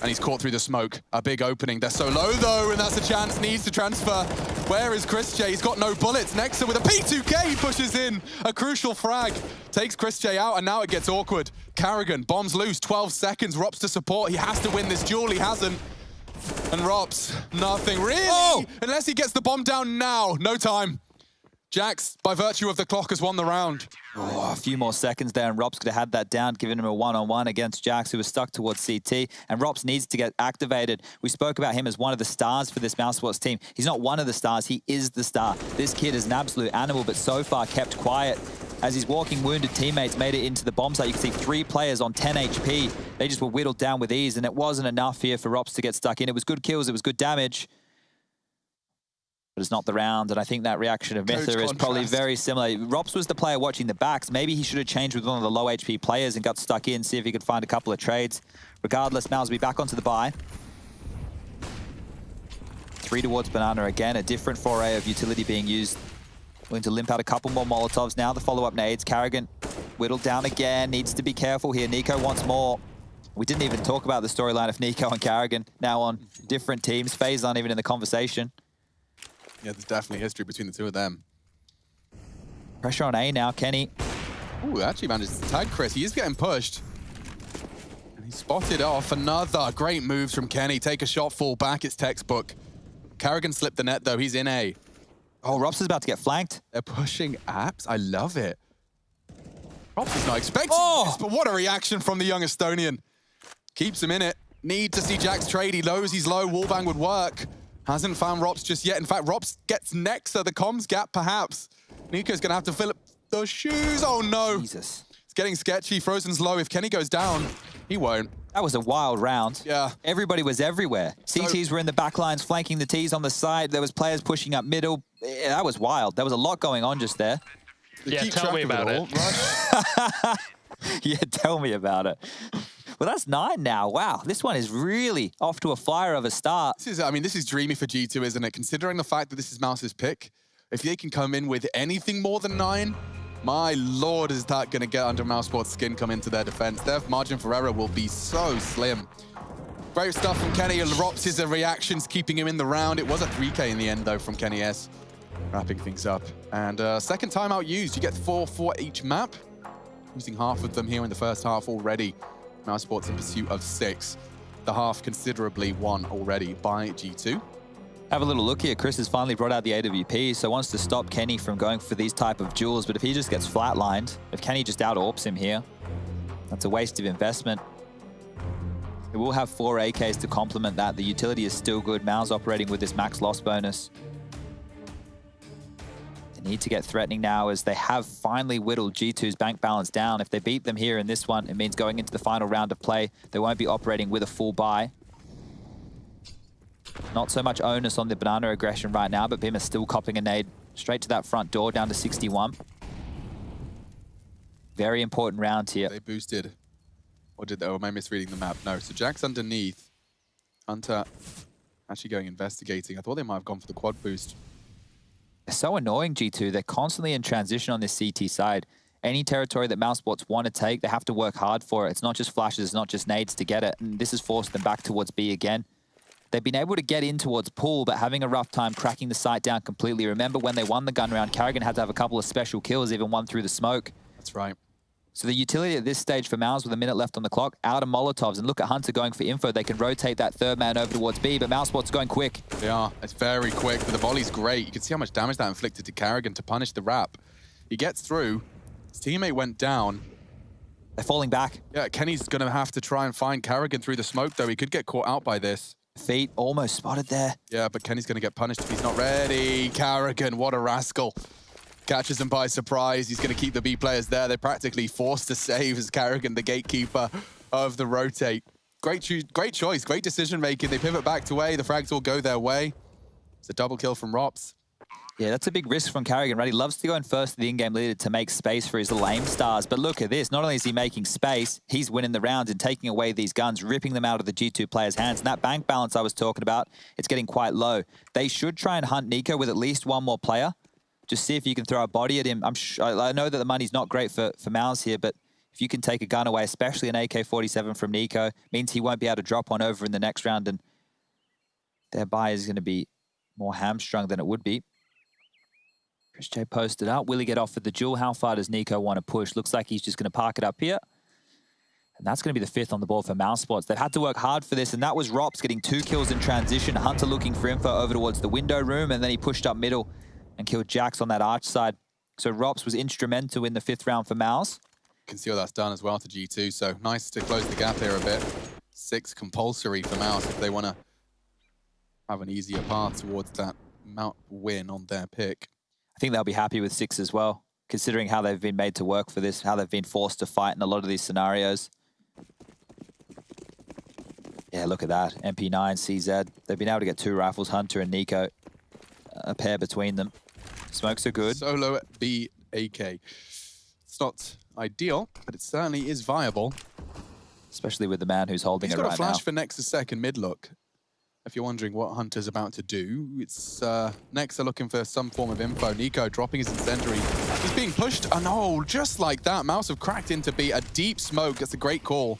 And he's caught through the smoke. A big opening. They're so low, though, and that's a chance. Needs to transfer. Where is Chris J? He's got no bullets. Nexa with a P2K, he pushes in. A crucial frag. Takes Chris J out, and now it gets awkward. karrigan bombs loose. 12 seconds. ropz to support. He has to win this duel. He hasn't. And ropz, nothing. Really? Oh! Unless he gets the bomb down now. No time. Jax, by virtue of the clock, has won the round.
Oh, a few more seconds there, and ropz could have had that down, giving him a one-on-one -on -one against Jax, who was stuck towards CT, and ropz needs to get activated. We spoke about him as one of the stars for this mousesports team. He's not one of the stars, he is the star. This kid is an absolute animal, but so far kept quiet. As his walking wounded teammates made it into the bomb site, you can see three players on 10 HP. They just were whittled down with ease, and it wasn't enough here for ropz to get stuck in. It was good kills, it was good damage but it's not the round. And I think that reaction of mithR is probably very similar. ropz was the player watching the backs. Maybe he should have changed with one of the low HP players and got stuck in, see if he could find a couple of trades. Regardless, be back onto the buy. Three towards Banana again, a different foray of utility being used. Willing to limp out a couple more Molotovs. Now the follow-up nades. Karrigan whittled down again. Needs to be careful here. Nico wants more. We didn't even talk about the storyline of Nico and Karrigan. Now on different teams. FaZe aren't even in the conversation.
Yeah, there's definitely history between the two of them.
Pressure on A now, Kenny.
Ooh, actually managed to tag Chris. He is getting pushed. And he spotted off another great moves from Kenny. Take a shot, fall back. It's textbook. Karrigan slipped the net, though. He's in A.
Oh, ropz is about to get flanked.
They're pushing apps. I love it. ropz is not expecting
Oh!
this, but what a reaction from the young Estonian. Keeps him in it. Need to see Jack's trade. He knows he's low. Wallbang would work. Hasn't found ropz just yet. In fact, ropz gets Nexa, the comms gap, perhaps. Nico's going to have to fill up the shoes. Oh, no.
Jesus.
It's getting sketchy. Frozen's low. If Kenny goes down, he won't.
That was a wild round.
Yeah.
Everybody was everywhere. CTs were in the back lines, flanking the Ts on the side. There was players pushing up middle. Yeah, that was wild. There was a lot going on just there.
They
Yeah, tell me about
all.
it.
Rush. (laughs)
yeah, tell me about it. Well, that's nine now. Wow, this one is really off to a fire of a start.
This is, I mean, this is dreamy for G2, isn't it? Considering the fact that this is Mouse's pick, if they can come in with anything more than nine, my lord, is that going to get under Mousesport's skin come into their defense. Their margin for error will be so slim. Great stuff from Kenny. ropz his reactions, keeping him in the round. It was a 3K in the end, though, from Kenny S. Wrapping things up. And uh, second time out used, you get four for each map. Using half of them here in the first half already. Mousesport's in pursuit of six. The half considerably won already by G2.
Have a little look here. Chris has finally brought out the AWP, so wants to stop Kenny from going for these type of duels. But if he just gets flatlined, if Kenny just out-orps him here, that's a waste of investment. It will have four AKs to complement that. The utility is still good. Mao's operating with this max loss bonus. Need to get threatening now as they have finally whittled G2's bank balance down. If they beat them here in this one, it means going into the final round of play, they won't be operating with a full buy. Not so much onus on the banana aggression right now, but Bim is still copping a nade straight to that front door down to 61. Very important round here.
They boosted. Or did they? Or am I misreading the map? No. So Jack's underneath. Hunter actually going investigating. I thought they might have gone for the quad boost.
So annoying, G2. They're constantly in transition on this CT side. Any territory that Mousesports want to take, they have to work hard for it. It's not just flashes, it's not just nades to get it. And this has forced them back towards B again. They've been able to get in towards pool, but having a rough time cracking the site down completely. Remember when they won the gun round, Karrigan had to have a couple of special kills, even one through the smoke.
That's right.
So the utility at this stage for Mouse with a minute left on the clock, out of Molotovs. And look at Hunter going for info. They can rotate that third man over towards B, but Mousespot's going quick.
Yeah. It's very quick, but the volley's great. You can see how much damage that inflicted to Karrigan to punish the wrap. He gets through. His teammate went down.
They're falling back.
Yeah, Kenny's going to have to try and find Karrigan through the smoke, though. He could get caught out by this.
Feet almost spotted there.
Yeah, but Kenny's going to get punished if he's not ready. Karrigan, what a rascal. Catches him by surprise. He's going to keep the B players there. They're practically forced to save as karrigan, the gatekeeper of the rotate. Great, great choice, great decision making. They pivot back to A. The frags all go their way. It's a double kill from ropz.
Yeah, that's a big risk from karrigan, right? He loves to go in first to the in-game leader to make space for his lame stars. But look at this. Not only is he making space, he's winning the rounds and taking away these guns, ripping them out of the G2 players' hands. And that bank balance I was talking about, it's getting quite low. They should try and hunt Nico with at least one more player. Just see if you can throw a body at him. I'm sh I know that the money's not great for, for Mouse here, but if you can take a gun away, especially an AK-47 from Nico, means he won't be able to drop one over in the next round. And their buy is going to be more hamstrung than it would be. Chris J posted up. Will he get off with the duel? How far does Nico want to push? Looks like he's just going to park it up here. And that's going to be the fifth on the ball for Mousesports. They've had to work hard for this, and that was ropz getting two kills in transition. Hunter looking for info over towards the window room, and then he pushed up middle and killed JaCkz on that arch side. So ropz was instrumental in the fifth round for Mouse.
can see what that's done as well to G2. So nice to close the gap here a bit. Six compulsory for Mouse if they want to have an easier path towards that Mount win on their pick.
I think they'll be happy with six as well, considering how they've been made to work for this, how they've been forced to fight in a lot of these scenarios. Yeah, look at that. MP9, CZ. They've been able to get two rifles, Hunter and Nico. A pair between them. Smokes are good.
Solo B AK. It's not ideal, but it certainly is viable.
Especially with the man who's holding
He's
it
got a flash
now.
for Nexus second mid look. If you're wondering what Hunter's about to do, it's uh, Nexa looking for some form of info. Nico dropping his incendiary. He's being pushed. Oh no, just like that. Mouse have cracked into B. A deep smoke. That's a great call.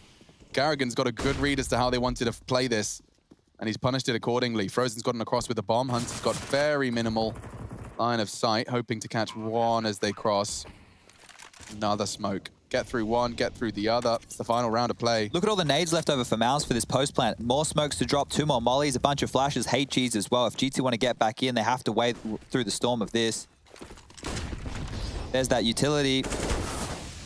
karrigan's got a good read as to how they wanted to play this. And he's punished it accordingly. Frozen's gotten across with a bomb. Hunter's got very minimal line of sight, hoping to catch one as they cross. Another smoke. get through one, get through the other. It's the final round of play.
Look at all the nades left over for Mouse for this post plant. More smokes to drop, two more mollies, a bunch of flashes, hate cheese as well. If G2 want to get back in, they have to wade through the storm of this. There's that utility.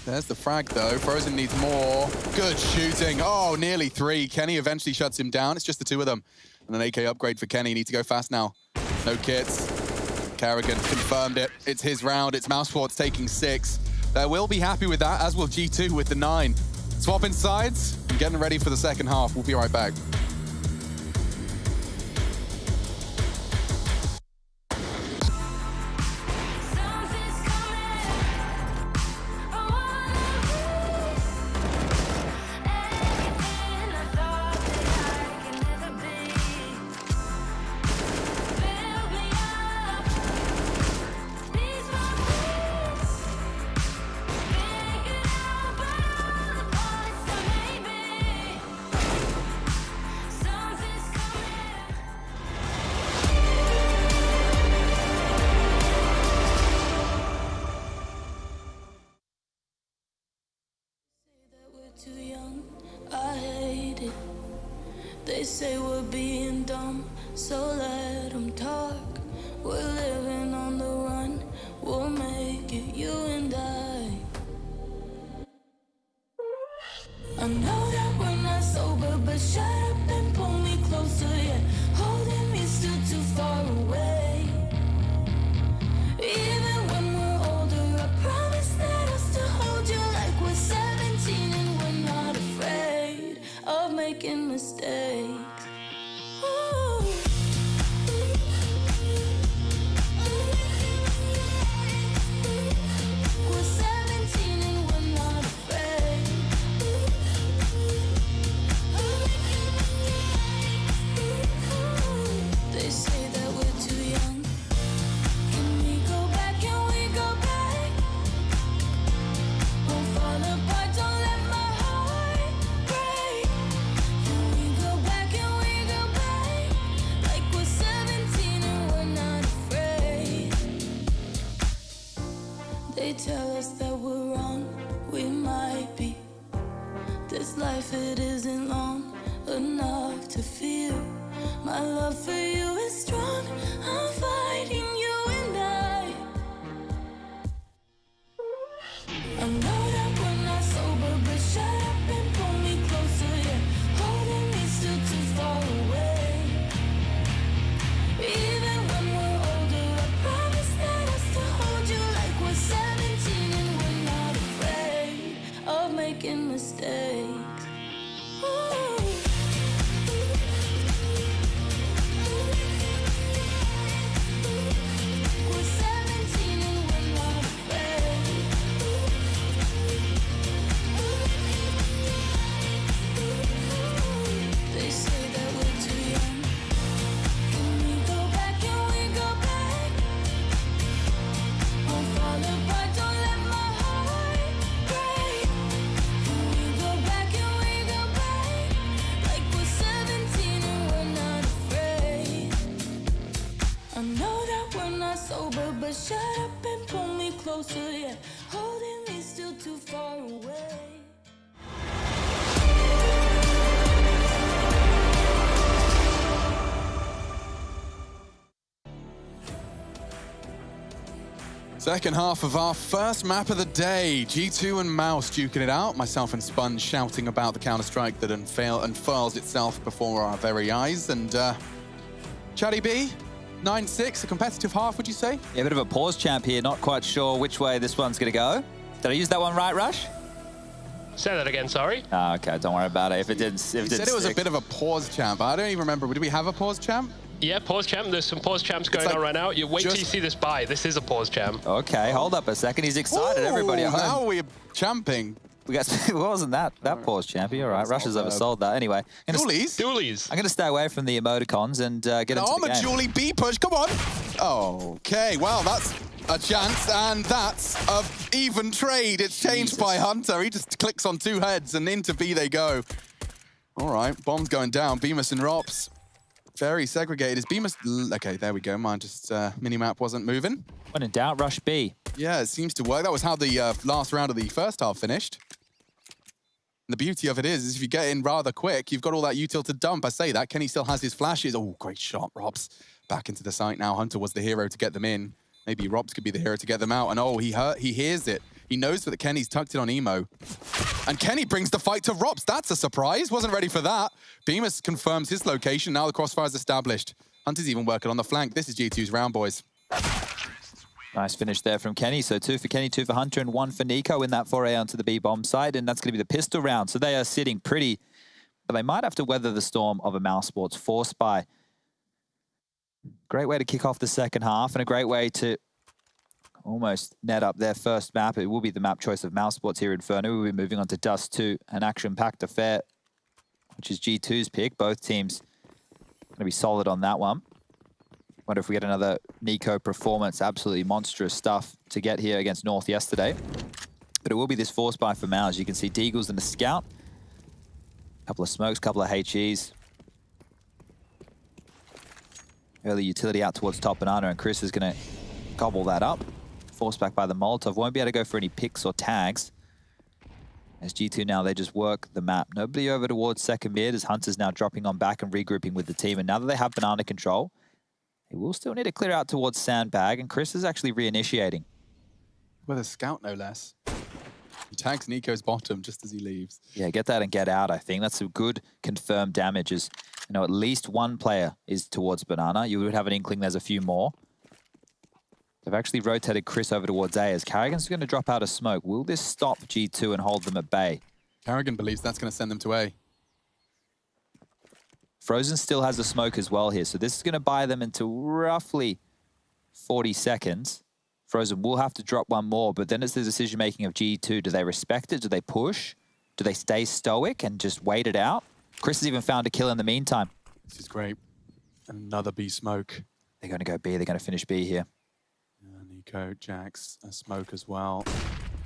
There's the frag, though. Frozen needs more. Good shooting. Oh, nearly three. Kenny eventually shuts him down. It's just the two of them. And an AK upgrade for Kenny. Need to go fast now. No kits. Karrigan confirmed it. It's his round. It's Mousesports taking six. They will be happy with that, as will G2 with the nine. Swapping sides and getting ready for the second half. We'll be right back.
I know that we're not sober, but shut My love for you shut up and pull me closer. Yeah, holding me still too far away.
Second half of our first map of the day. G2 and Mouse duking it out. Myself and Spun shouting about the Counter-Strike that unfurls itself before our very eyes. And uh, Chatty B, 9-6, a competitive half, would you say?
Yeah, a bit of a pause champ here. Not quite sure which way this one's going to go. Did I use that one right, Rush?
Say that again, sorry.
Ah, okay, don't worry about it. If it did, if it
You
did
said it was a bit of a pause champ. I don't even remember. Did we have a pause champ?
Yeah, pause champ. There's some pause champs going
like
on right now. You wait till you see this buy. This is a pause champ.
Okay, hold up a second. He's excited. Everybody at
Ooh,
home.
Now we're champing.
We got. (laughs) what wasn't that? That pause champion. All right, Rush has
not bad.
oversold that. Anyway, I'm gonna,
Doolies?
Dualies.
I'm gonna stay away from the emoticons and uh, get
No,
into
I'm
the
a
game.
Julie B push. Come on. Okay, well, that's a chance, and that's a even trade. It's changed
Jesus.
by Hunter. He just clicks on two heads, and into B they go. All right, bomb's going down. Bymas and ropz. very segregated. Is Bymas... Okay, there we go. Mine just... Uh, minimap wasn't moving.
When in doubt, rush B.
Yeah, it seems to work. That was how the uh, last round of the first half finished. And the beauty of it is, is if you get in rather quick, you've got all that util to dump. I say that. Kenny still has his flashes. Oh, great shot, ropz. Back into the site now. Hunter was the hero to get them in. Maybe ropz could be the hero to get them out. And oh, he hurt, he hears it. He knows that Kenny's tucked it on Emo. And Kenny brings the fight to ropz. That's a surprise. Wasn't ready for that. Bymas confirms his location. Now the crossfire's established. Hunter's even working on the flank. This is G2's round, boys.
Nice finish there from Kenny. So two for Kenny, two for Hunter, and one for Nico in that foray onto the B bomb side. And that's going to be the pistol round. So they are sitting pretty, but they might have to weather the storm of a Mouse Sports force by. Great way to kick off the second half and a great way to almost net up their first map. It will be the map choice of Mouse Sports here, Inferno. We'll be moving on to Dust 2, an action-packed affair, which is G2's pick. Both teams going to be solid on that one. Wonder if we get another Nico performance. Absolutely monstrous stuff to get here against North yesterday. But it will be this force buy for Mouse. You can see Deagles and the Scout. A couple of smokes, a couple of HEs. Early utility out towards top banana, and Chris is going to gobble that up. Force back by the Molotov. Won't be able to go for any picks or tags. As G2 now, they just work the map. Nobody over towards second mid as Hunter's now dropping on back and regrouping with the team. And now that they have banana control, they will still need to clear out towards Sandbag. And Chris is actually reinitiating.
With a scout, no less. He tags Nico's bottom just as he leaves.
Yeah, get that and get out, I think. That's a good confirmed damage. Is, you know, at least one player is towards Banana. You would have an inkling there's a few more. They've actually rotated Chris over towards A as karrigan's going to drop out of smoke. Will this stop G2 and hold them at bay?
karrigan believes that's going to send them to A.
Frozen still has a smoke as well here, so this is going to buy them into roughly 40 seconds. Frozen will have to drop one more, but then it's the decision making of G2. Do they respect it? Do they push? Do they stay stoic and just wait it out? Chris has even found a kill in the meantime.
This is great. Another B smoke.
They're going to go B. They're going to finish B here.
Uh, Nico, JaCkz, a smoke as well.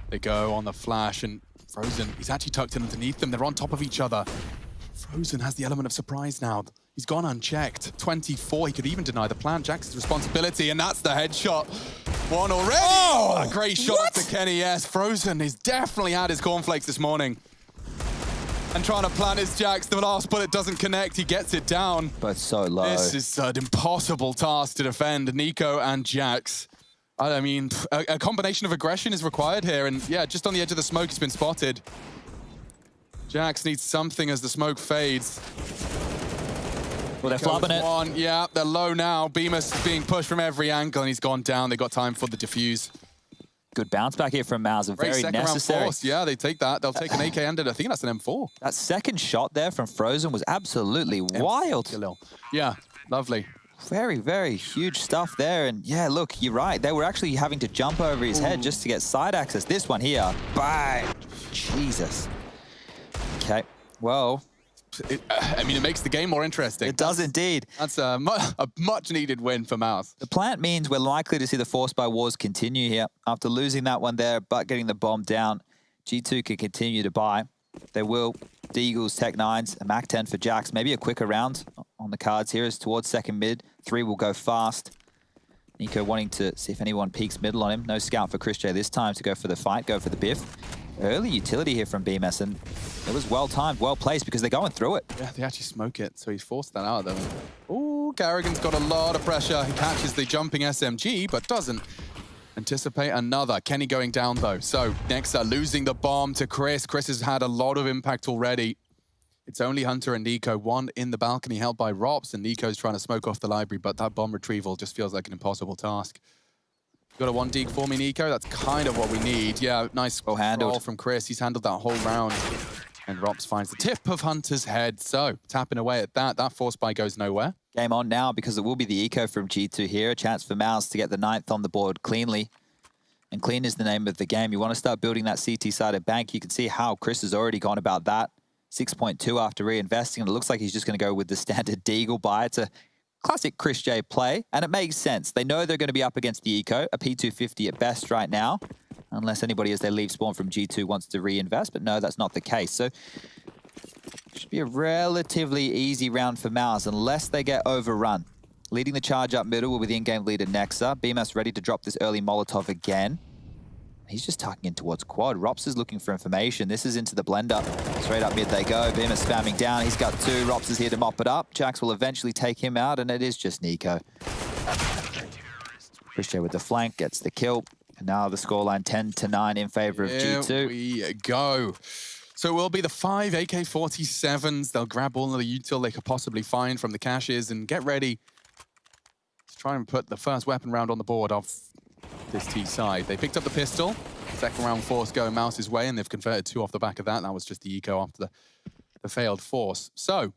They go on the flash and Frozen, he's actually tucked in underneath them. They're on top of each other. Frozen has the element of surprise now. He's gone unchecked. 24, he could even deny the plant. JaCkz's responsibility, and that's the headshot. One already. Oh, a great shot
what?
to Kenny, yes. Frozen, he's definitely had his cornflakes this morning. And trying to plant his JaCkz. The last bullet doesn't connect. He gets it down.
But so low.
This is an impossible task to defend Nico and JaCkz. I mean, a, a, combination of aggression is required here. And yeah, just on the edge of the smoke, he's been spotted. JaCkz needs something as the smoke fades.
Well, they're flopping it.
One. Yeah, they're low now. Bymas is being pushed from every angle, and he's gone down. They got time for the defuse.
Good bounce back here from Mauser. Very necessary.
Yeah, they take that. They'll take an AK and I think that's an M4.
That second shot there from Frozen was absolutely M wild.
Yeah, lovely.
Very, very huge stuff there. And yeah, look, you're right. They were actually having to jump over his Ooh. head just to get side access. This one here, bang! Jesus. Okay, well.
It, (sighs) I mean, it makes the game more interesting.
It does indeed.
That's a, mu (laughs) a much-needed win for Mouse.
The plant means we're likely to see the Force by Wars continue here. After losing that one there, but getting the bomb down, G2 can continue to buy. They will. Deagles, Tech 9s, a Mac 10 for JaCkz. Maybe a quicker round on the cards here is towards second mid. Three will go fast. Nico wanting to see if anyone peeks middle on him. No scout for Chris J this time to go for the fight, go for the biff. Early utility here from Bymas, and it was well timed, well placed because they're going through it.
Yeah, they actually smoke it, so he's forced that out of them. Ooh, karrigan's got a lot of pressure. He catches the jumping SMG, but doesn't anticipate another. Kenny going down, though. So Nexa uh, losing the bomb to Chris. Chris has had a lot of impact already. It's only Hunter and Nico, one in the balcony held by ropz, and Nico's trying to smoke off the library, but that bomb retrieval just feels like an impossible task. Got a one deke for me, Nico. That's kind of what we need. Yeah, nice
well handled
from Chris. He's handled that whole round. And ropz finds the tip of Hunter's head. So, tapping away at that. That force buy goes nowhere.
Game on now because it will be the eco from G2 here. A chance for Mouse to get the ninth on the board cleanly. And clean is the name of the game. You want to start building that CT-sided bank. You can see how Chris has already gone about that. 6.2 after reinvesting. And it looks like he's just going to go with the standard (laughs) Deagle buy. A classic Chris J play, and it makes sense. They know they're going to be up against the Eco, a P250 at best right now, unless anybody as they leave spawn from G2 wants to reinvest, but no, that's not the case. So Should be a relatively easy round for Mouse unless they get overrun. Leading the charge up middle will be the in-game leader Nexa. Bymas ready to drop this early Molotov again. He's just tucking in towards quad. ropz is looking for information. This is into the blender. Straight up mid they go. Bymas spamming down. He's got two. ropz is here to mop it up. JaCkz will eventually take him out, and it is just Nico. Christian with the flank gets the kill. And now the scoreline 10 to 9 in favor of
Here
G2.
we go. So it will be the five AK-47s. They'll grab all of the util they could possibly find from the caches and get ready to try and put the first weapon round on the board of this T side. They picked up the pistol. Second round force going Mouse's way, and they've converted two off the back of that. That was just the eco after the, the failed force. So,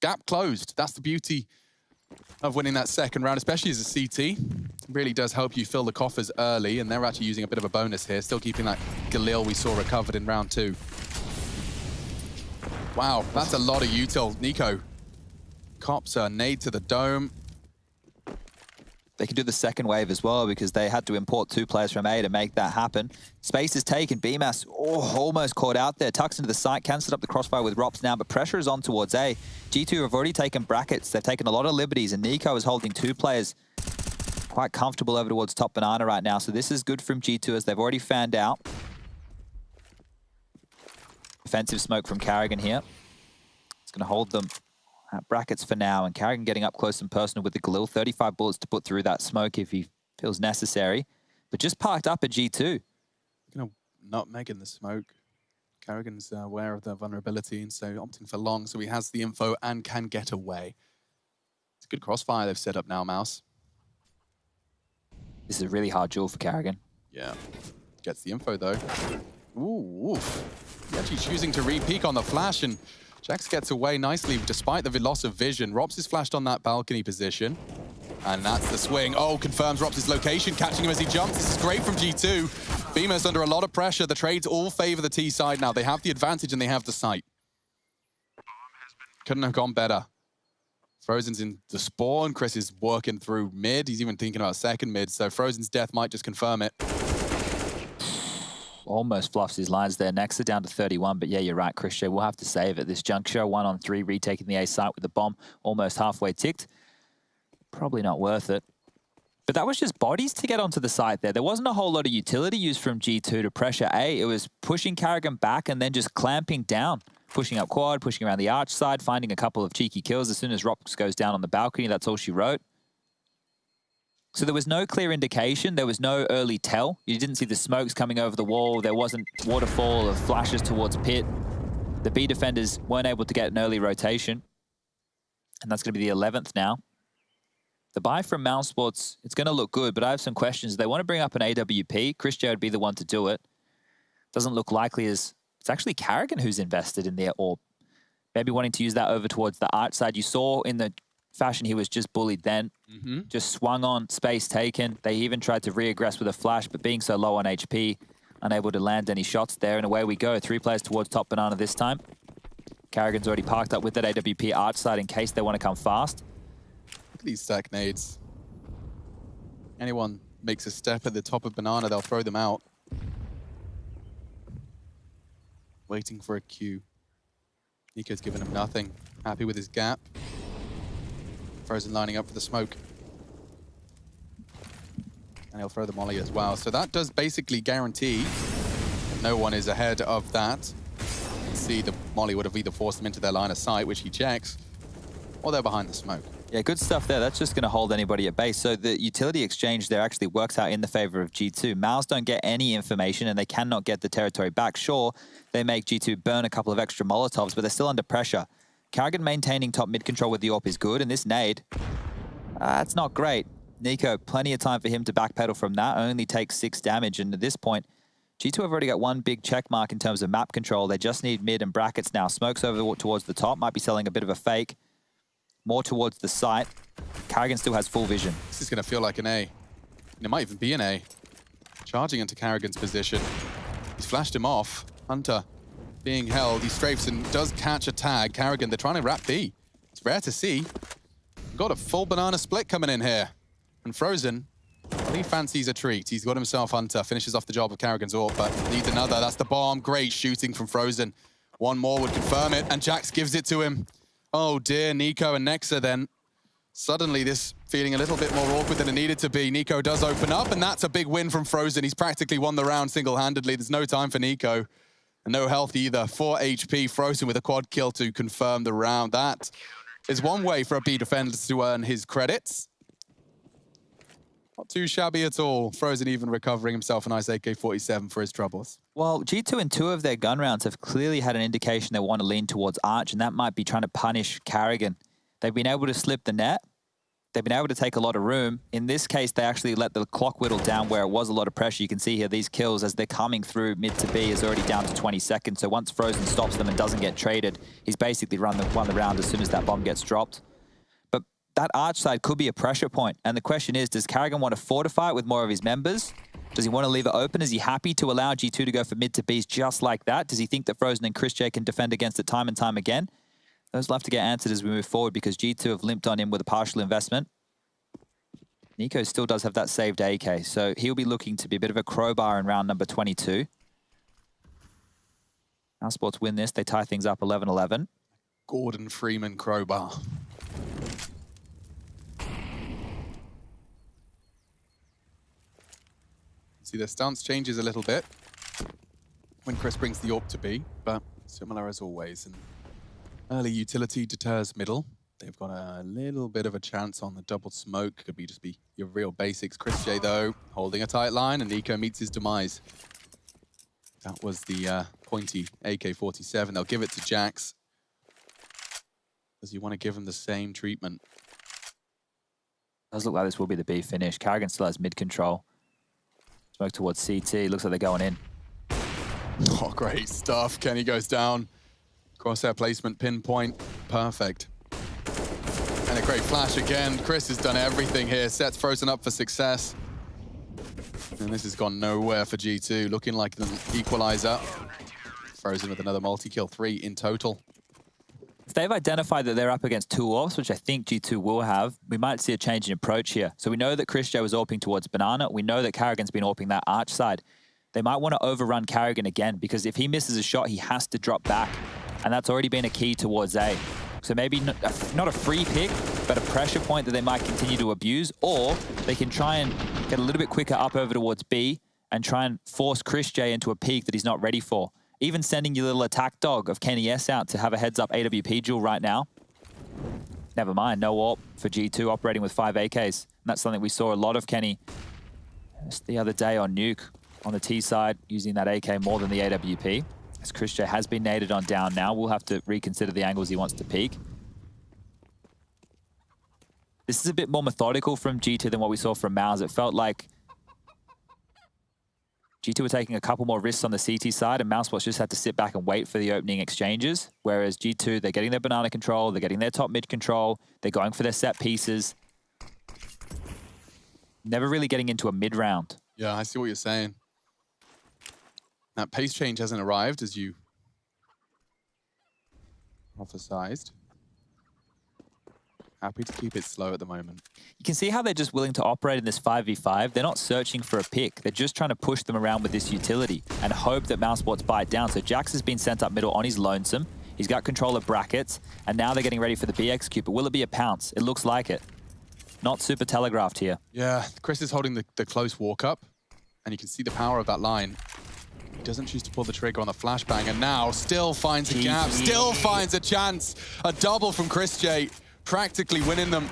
gap closed. That's the beauty of winning that second round, especially as a CT. Really does help you fill the coffers early, and they're actually using a bit of a bonus here, still keeping that Galil we saw recovered in round two. Wow, that's a lot of util. Nico, cops a nade to the dome.
They can do the second wave as well because they had to import two players from A to make that happen. Space is taken. Bymas oh, almost caught out there. Tucks into the site, can set up the crossfire with ropz now, but pressure is on towards A. G2 have already taken brackets. They've taken a lot of liberties, and Nico is holding two players quite comfortable over towards top banana right now. So this is good from G2 as they've already fanned out. Defensive smoke from karrigan here. It's going to hold them at brackets for now, and karrigan getting up close and personal with the Galil. 35 bullets to put through that smoke if he feels necessary. But just parked up at G2.
Gonna nutmeg in the smoke. karrigan's uh, aware of the vulnerability, and so opting for long, so he has the info and can get away. It's a good crossfire they've set up now, Mouse.
This is a really hard duel for karrigan.
Yeah. Gets the info, though. Ooh, oof. He's actually choosing to re-peek on the flash, and JaCkz gets away nicely despite the loss of vision. ropz is flashed on that balcony position. And that's the swing. Oh, confirms ropz' location, catching him as he jumps. This is great from G2. Beamer's under a lot of pressure. The trades all favor the T side now. They have the advantage and they have the site. Couldn't have gone better. Frozen's in the spawn. Chris is working through mid. He's even thinking about second mid. So Frozen's death might just confirm it.
Almost fluffs his lines there. Next are down to 31, but yeah, you're right, Christian. We'll have to save at this juncture. One on three, retaking the A site with the bomb almost halfway ticked. Probably not worth it. But that was just bodies to get onto the site there. There wasn't a whole lot of utility used from G2 to pressure A. It was pushing karrigan back and then just clamping down. Pushing up quad, pushing around the arch side, finding a couple of cheeky kills. As soon as ropz goes down on the balcony, that's all she wrote. So there was no clear indication. There was no early tell. You didn't see the smokes coming over the wall. There wasn't waterfall of flashes towards pit. The B defenders weren't able to get an early rotation. And that's going to be the 11th now. The buy from Mousesports, it's going to look good, but I have some questions. They want to bring up an AWP. Chris Christian would be the one to do it. Doesn't look likely as it's actually karrigan who's invested in there, or maybe wanting to use that over towards the arch side. You saw in the fashion he was just bullied then,
Mm-hmm.
just swung on, space taken. They even tried to re-aggress with a flash, but being so low on HP, unable to land any shots there, and away we go. Three players towards top banana this time. karrigan's already parked up with that AWP arch side in case they want to come fast.
Look at these stack nades. Anyone makes a step at the top of banana, they'll throw them out. Waiting for a cue. Nico's given him nothing. Happy with his gap. Frozen lining up for the smoke. And he'll throw the molly as well. So that does basically guarantee no one is ahead of that. See the molly would have either forced them into their line of sight, which he checks, or they're behind the smoke.
Yeah, good stuff there. That's just going to hold anybody at base. So the utility exchange there actually works out in the favor of G2. Mals don't get any information and they cannot get the territory back. Sure, they make G2 burn a couple of extra Molotovs, but they're still under pressure. Carrigan maintaining top mid control with the AWP is good, and this nade, uh, it's not great. Nico, plenty of time for him to backpedal from that, only takes six damage, and at this point, G2 have already got one big check mark in terms of map control. They just need mid and brackets now. Smokes over towards the top, might be selling a bit of a fake. More towards the site. karrigan still has full vision.
This is going to feel like an A. And it might even be an A. Charging into karrigan's position. He's flashed him off. Hunter being held. He strafes and does catch a tag. karrigan, they're trying to wrap B. It's rare to see. Got a full banana split coming in here. And Frozen, well, he fancies a treat. He's got himself Hunter. Finishes off the job of karrigan's AWP, but needs another. That's the bomb. Great shooting from Frozen. One more would confirm it, and JaCkz gives it to him. Oh dear, Nico and Nexa then. Suddenly this feeling a little bit more awkward than it needed to be. Nico does open up, and that's a big win from Frozen. He's practically won the round single-handedly. There's no time for Nico. And no health either. 4 HP, Frozen with a quad kill to confirm the round. That is one way for a B defender to earn his credits. Not too shabby at all. Frozen even recovering himself a nice AK-47 for his troubles.
Well, G2 and two of their gun rounds have clearly had an indication they want to lean towards Arch, and that might be trying to punish karrigan. They've been able to slip the net. They've been able to take a lot of room. In this case, they actually let the clock whittle down where it was a lot of pressure. You can see here these kills as they're coming through mid to B is already down to 20 seconds. So once Frozen stops them and doesn't get traded, he's basically run the, won the round as soon as that bomb gets dropped. But that arch side could be a pressure point. And the question is, does karrigan want to fortify it with more of his members? Does he want to leave it open? Is he happy to allow G2 to go for mid to Bs just like that? Does he think that Frozen and Chris J can defend against it time and time again? Those have to get answered as we move forward because G2 have limped on him with a partial investment. Nico still does have that saved AK, so he'll be looking to be a bit of a crowbar in round number 22. Our Sports win this. They tie things up 11-11.
Gordon Freeman crowbar. See, their stance changes a little bit when Chris brings the AWP to B, but similar as always. And early utility deters middle. They've got a little bit of a chance on the double smoke. Could be just be your real basics. Chris J, though, holding a tight line, and Nico meets his demise. That was the uh, pointy AK-47. They'll give it to JaCkz. Does he want to give him the same treatment?
Does look like this will be the B finish. karrigan still has mid control. Smoke towards CT. Looks like they're going in. (laughs)
Oh, great stuff. Kenny goes down. Crosshair placement, pinpoint. Perfect. And a great flash again. Chris has done everything here. Sets frozen up for success. And this has gone nowhere for G2. Looking like an equalizer. Frozen with another multi-kill, three in total.
If they've identified that they're up against two offs, which I think G2 will have, we might see a change in approach here. So we know that Chris J was orping towards Banana. We know that karrigan's been orping that arch side. They might want to overrun karrigan again because if he misses a shot, he has to drop back. And that's already been a key towards A. So maybe not a, not a free pick, but a pressure point that they might continue to abuse, or they can try and get a little bit quicker up over towards B and try and force Chris J into a peak that he's not ready for. Even sending your little attack dog of Kenny S out to have a heads up AWP duel right now. Never mind, no AWP for G2 operating with five AKs. And that's something we saw a lot of Kenny just the other day on Nuke on the T side, using that AK more than the AWP. As Chris has been naded on down now, we'll have to reconsider the angles he wants to peak. This is a bit more methodical from G2 than what we saw from Mouse. It felt like G2 were taking a couple more risks on the CT side, and Mousesports just had to sit back and wait for the opening exchanges. Whereas G2, they're getting their banana control, they're getting their top mid control, they're going for their set pieces. Never really getting into a mid round.
Yeah, I see what you're saying. That pace change hasn't arrived as you prophesized. Happy to keep it slow at the moment.
You can see how they're just willing to operate in this 5v5. They're not searching for a pick. They're just trying to push them around with this utility and hope that Mousesports bite down. So JaCkz has been sent up middle on his lonesome. He's got control of brackets, and now they're getting ready for the BX execute. But will it be a pounce? It looks like it. Not super telegraphed here.
Yeah, Chris is holding the, the close walk up, and you can see the power of that line. He doesn't choose to pull the trigger on the flashbang, and now still finds a gap, still finds a chance. A double from Chris J, practically winning them.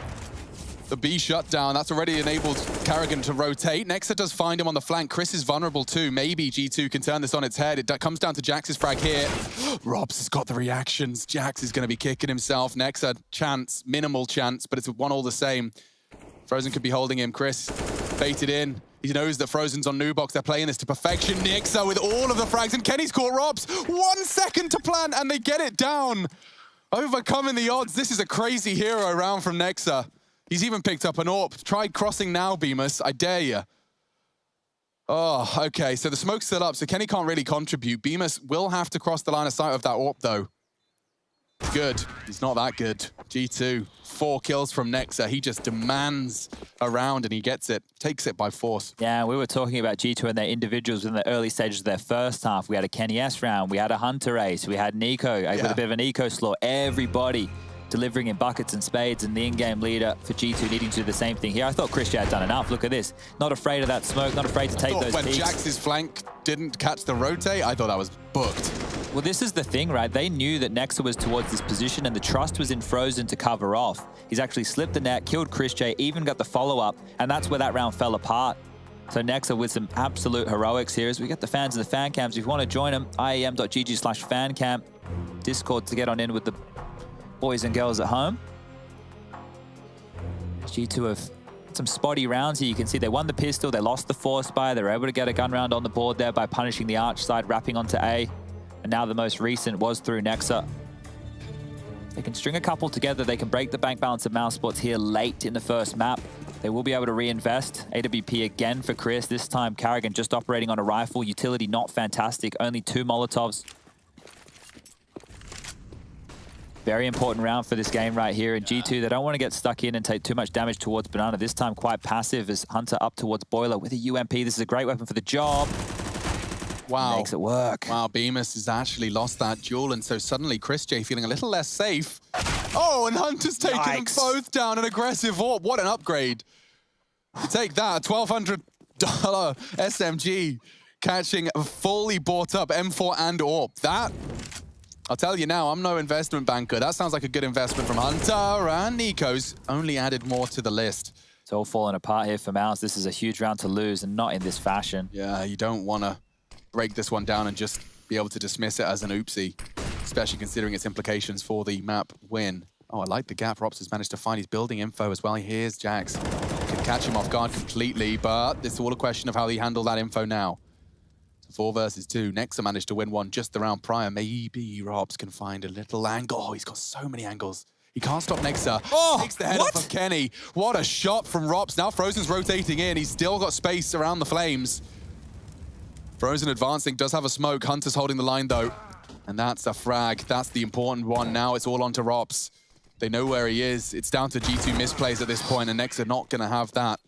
The B shutdown, that's already enabled karrigan to rotate. Nexa does find him on the flank. Chris is vulnerable too. Maybe G2 can turn this on its head. It comes down to JaCkz's frag here. (gasps) ropz has got the reactions. JaCkz is going to be kicking himself. Nexa, chance, minimal chance, but it's one all the same. Frozen could be holding him. Chris baited in. He knows that Frozen's on new box. They're playing this to perfection. Nexa with all of the frags, and Kenny's caught ropz. One second to plant, and they get it down. Overcoming the odds. This is a crazy hero round from Nexa. He's even picked up an AWP. Try crossing now, Bymas. I dare you. Oh, okay. So the smoke's still up, so Kenny can't really contribute. Bymas will have to cross the line of sight of that AWP, though. Good. He's not that good. G2, four kills from Nexa. He just demands a round and he gets it, takes it by force.
Yeah, we were talking about G2 and their individuals in the early stages of their first half. We had a Kenny S round, we had a Hunter ace, we had Nico uh, with a bit of an eco slaw. Everybody delivering in buckets and spades, and the in-game leader for G2 needing to do the same thing here. I thought Christian had done enough. Look at this. Not afraid of that smoke, not afraid to take those
when
peaks.
JaCkz's flank didn't catch the rotate, I thought that was booked.
Well, this is the thing, right? They knew that Nexa was towards this position and the trust was in Frozen to cover off. He's actually slipped the net, killed Chris J, even got the follow-up, and that's where that round fell apart. So Nexa with some absolute heroics here as we get the fans in the fan cams. If you want to join them, iam.gg slash fan camp, Discord to get on in with the boys and girls at home. G2 have some spotty rounds here. You can see they won the pistol, they lost the force buy, they were able to get a gun round on the board there by punishing the arch side, wrapping onto A. And now the most recent was through Nexa. They can string a couple together. They can break the bank balance of Mouse Sports here late in the first map. They will be able to reinvest. AWP again for Chris. This time, karrigan just operating on a rifle. Utility not fantastic. Only two Molotovs. Very important round for this game right here. And G2, they don't want to get stuck in and take too much damage towards Banana. This time quite passive as Hunter up towards Boiler with a UMP. This is a great weapon for the job.
Wow.
Makes it work.
Wow, Bymas has actually lost that duel, and so suddenly Chris J feeling a little less safe. Oh, and Hunter's taking them both down. An aggressive AWP. What an upgrade. Take that, $1,200 SMG catching fully bought up M4 and AWP. That, I'll tell you now, I'm no investment banker. That sounds like a good investment from Hunter, and Nico's only added more to the list.
It's all falling apart here for Mouse. This is a huge round to lose and not in this fashion.
Yeah, you don't want to break this one down and just be able to dismiss it as an oopsie, especially considering its implications for the map win. Oh, I like the gap. ropz has managed to find his building info as well. Here's JaCkz. Could catch him off guard completely, but it's all a question of how he handle that info now. Four versus two. Nexa managed to win one just the round prior. Maybe ropz can find a little angle. Oh, he's got so many angles. He can't stop Nexa.
Oh,
Takes the head
what?
off of Kenny. What a shot from ropz. Now Frozen's rotating in. He's still got space around the flames. Frozen advancing, does have a smoke. Hunter's holding the line though. And that's a frag. That's the important one. Now it's all on to ropz. They know where he is. It's down to G2 misplays at this point, and Nexa not going to have that.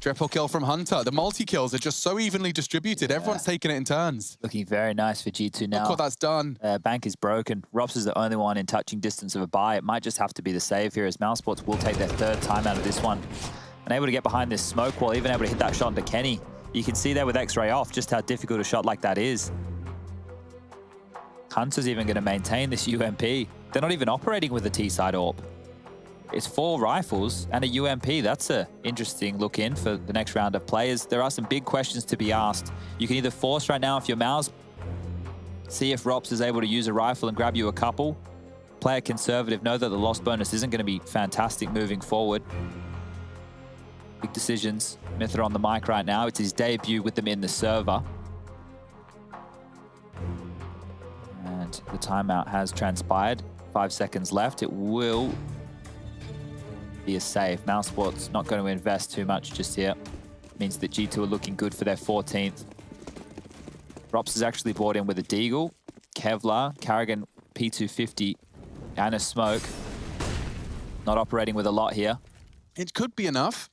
Triple kill from Hunter. The multi-kills are just so evenly distributed. Everyone's taking it in turns.
Looking very nice for G2 now.
Look what that's done.
Uh, bank is broken. ropz is the only one in touching distance of a buy. It might just have to be the save here as Mousesports will take their third time out of this one. And able to get behind this smoke wall, even able to hit that shot into Kenny. You can see there with X-Ray off just how difficult a shot like that is. Hunter's even going to maintain this UMP. They're not even operating with a T-side AWP. It's four rifles and a UMP. That's a interesting look in for the next round of players. There are some big questions to be asked. You can either force right now if your Mouse see if ropz is able to use a rifle and grab you a couple. Play it conservative, know that the loss bonus isn't going to be fantastic moving forward. Big decisions. mithR on the mic right now. It's his debut with them in the server. And the timeout has transpired. Five seconds left. It will be a save. Mousesport's not going to invest too much just yet. Means that G2 are looking good for their 14th. ropz is actually brought in with a Deagle, Kevlar, karrigan P250, and a Smoke. Not operating with a lot here.
It could be enough.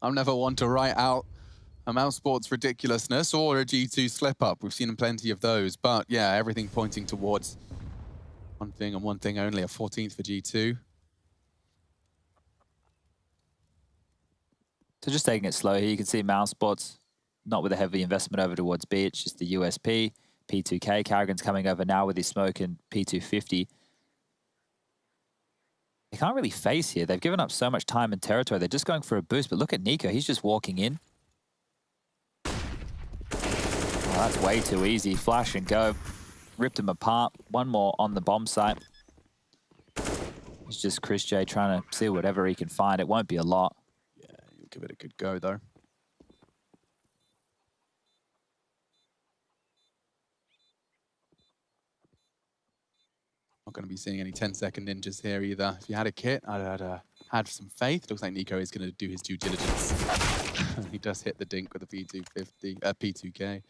I'm never one to write out a Mouse Sports ridiculousness or a G2 slip up. We've seen plenty of those, but yeah, everything pointing towards one thing and one thing only, a 14th for G2.
So just taking it slow here, you can see mousesports, not with a heavy investment over towards B, it's just the USP, P2K. karrigan's coming over now with his smoke and P250. They can't really face here. They've given up so much time and territory. They're just going for a boost, but look at Nico. He's just walking in. Oh, that's way too easy. Flash and go. Ripped him apart. One more on the bomb site. It's just Chris J trying to see whatever he can find. It won't be a lot.
Give it a good go, though. Not going to be seeing any 10-second ninjas here either. If you had a kit, I'd had, uh, had some faith. Looks like Nico is going to do his due diligence. (laughs) he does hit the dink with a P250, uh, P2K.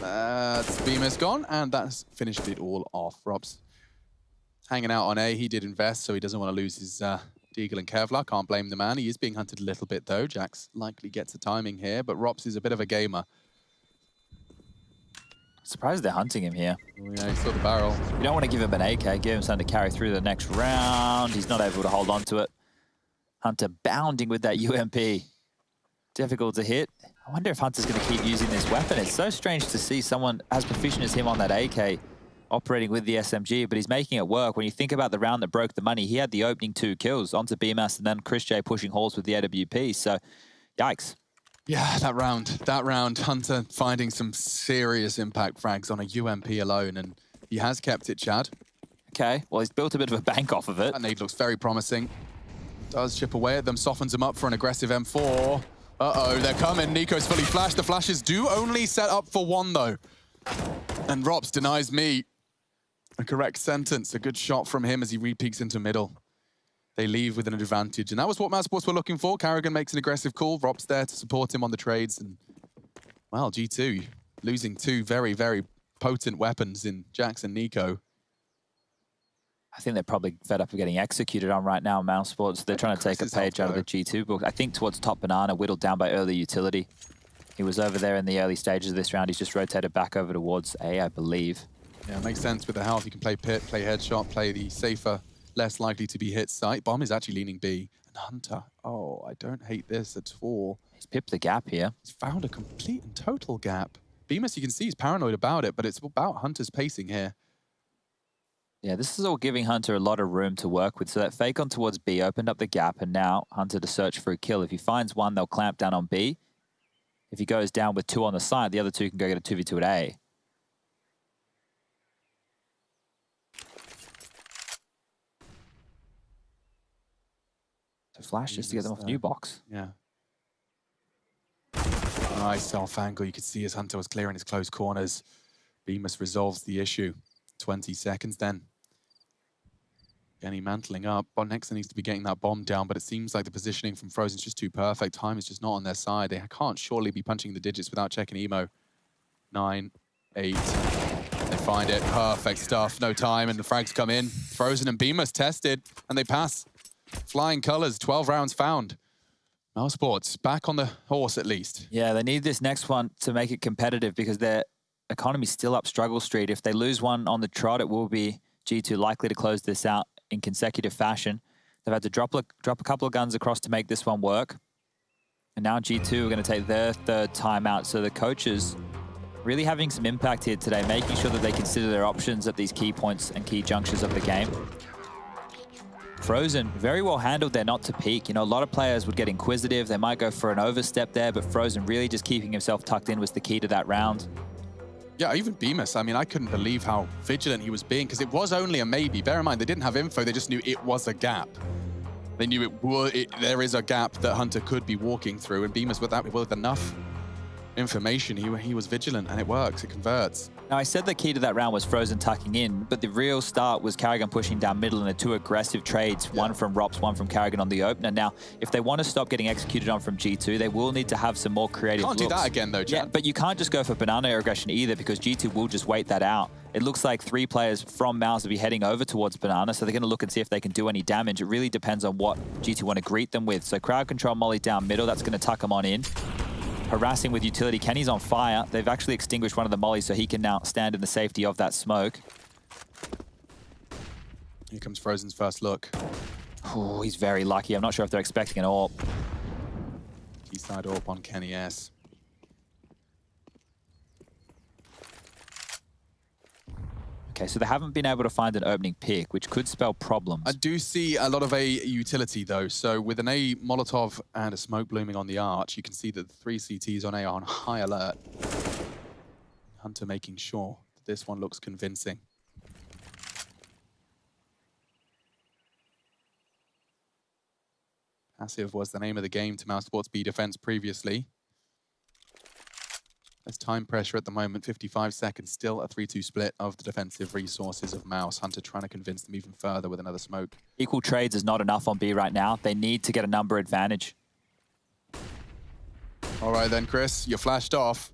That's Beamer's gone, and that's finished it all off. Rob's hanging out on A. He did invest, so he doesn't want to lose his uh, Deagle and Kevlar. Can't blame the man. He is being hunted a little bit, though. Jax likely gets a timing here, but ropz is a bit of a gamer.
Surprised they're hunting him here.
Oh, yeah, he saw the barrel.
You don't want to give him an AK, give him something to carry through the next round. He's not able to hold on to it. Hunter bounding with that UMP. Difficult to hit. I wonder if Hunter's going to keep using this weapon. It's so strange to see someone as proficient as him on that AK operating with the SMG, but he's making it work. When you think about the round that broke the money, he had the opening two kills onto Bymas and then Chris J pushing holes with the AWP. So, yikes.
Yeah, that round. That round, Hunter finding some serious impact frags on a UMP alone, and he has kept it, Chad.
Okay, well, he's built a bit of a bank off of it.
That nade looks very promising. Does chip away at them, softens them up for an aggressive M4. Uh-oh, they're coming. Nico's fully flashed. The flashes do only set up for one, though. And ropz denies me a correct sentence. A good shot from him as he re-peeks into middle. They leave with an advantage. And that was what Mousesports were looking for. karrigan makes an aggressive call. ropz there to support him on the trades. And, well, G2 losing two very, very potent weapons in JaCkz and NiKo.
I think they're probably fed up of getting executed on right now, Mousesports. They're trying to take a page out of the G2 book. I think towards top banana, whittled down by early utility. He was over there in the early stages of this round. He's just rotated back over towards A, I believe.
Yeah, makes sense with the health. You can play pit, play headshot, play the safer, less likely to be hit site. Bomb is actually leaning B. And Hunter, oh, I don't hate this at all.
He's pipped the gap here.
He's found a complete and total gap. Bymas, you can see he's paranoid about it, but it's about Hunter's pacing here.
Yeah, this is all giving Hunter a lot of room to work with. So that fake on towards B opened up the gap, and now Hunter to search for a kill. If he finds one, they'll clamp down on B. If he goes down with two on the side, the other two can go get a 2v2 at A. So Flash just to get them off
Bymas
new
uh,
box.
Yeah. Nice self angle. You could see as Hunter was clearing his close corners. Bymas resolves the issue. 20 seconds then. Any mantling up. Bon Nexon needs to be getting that bomb down, but it seems like the positioning from Frozen's just too perfect. Time is just not on their side. They can't surely be punching the digits without checking emo. Nine, eight. They find it. Perfect stuff. No time, and the frags come in. Frozen and Bymas tested, and they pass. Flying colors, 12 rounds found. Mousesports back on the horse at least.
Yeah, they need this next one to make it competitive because their economy's still up struggle street. If they lose one on the trot, it will be G2 likely to close this out in consecutive fashion. They've had to drop a, drop a couple of guns across to make this one work. And now G2 are going to take their third time out. So the coaches really having some impact here today, making sure that they consider their options at these key points and key junctures of the game. Frozen, very well handled there not to peak. You know, a lot of players would get inquisitive. They might go for an overstep there, but Frozen really just keeping himself tucked in was the key to that round.
Yeah, even Bymas. I mean, I couldn't believe how vigilant he was being because it was only a maybe. Bear in mind, they didn't have info. They just knew it was a gap. They knew it, it there is a gap that Hunter could be walking through, and Bymas with that with enough information, he he was vigilant, and it works. It converts.
Now, I said the key to that round was Frozen tucking in, but the real start was karrigan pushing down middle in the two aggressive trades, one from ropz, one from karrigan on the opener. Now, if they want to stop getting executed on from G2, they will need to have some more creative
Can't do
looks.
that again though,
Yeah, but you can't just go for banana aggression either because G2 will just wait that out. It looks like three players from Mouse will be heading over towards banana, so they're going to look and see if they can do any damage. It really depends on what G2 want to greet them with. So crowd control Molly down middle, that's going to tuck them on in. Harassing with utility. Kenny's on fire. They've actually extinguished one of the mollies, so he can now stand in the safety of that smoke.
Here comes Frozen's first look.
Oh, he's very lucky. I'm not sure if they're expecting an AWP.
Keyside up on kennyS.
Okay, so they haven't been able to find an opening pick, which could spell problems.
I do see a lot of A utility though. So with an A Molotov and a smoke blooming on the arch, you can see that the three CTs on A are on high alert. Hunter making sure that this one looks convincing. Passive was the name of the game to Mousesports B defense previously. There's time pressure at the moment, 55 seconds, still a 3-2 split of the defensive resources of Mouse. Hunter trying to convince them even further with another smoke.
Equal trades is not enough on B right now. They need to get a number advantage.
All right then, Chris, you're flashed off.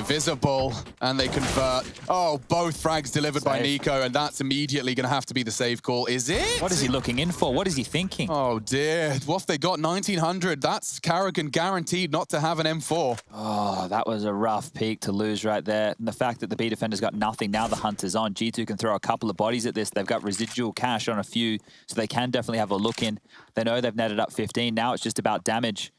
Divisible, and they convert. Oh, both frags delivered by. NiKo, and that's immediately going to have to be the save call. Is it?
What is he looking in for? What is he thinking?
Oh dear, what if they got 1900? That's karrigan guaranteed not to have an M4.
Oh, that was a rough peak to lose right there. And the fact that the B defender's got nothing, now the Hunter's on. G2 can throw a couple of bodies at this. They've got residual cash on a few, so they can definitely have a look in. They know they've netted up 15. Now it's just about damage.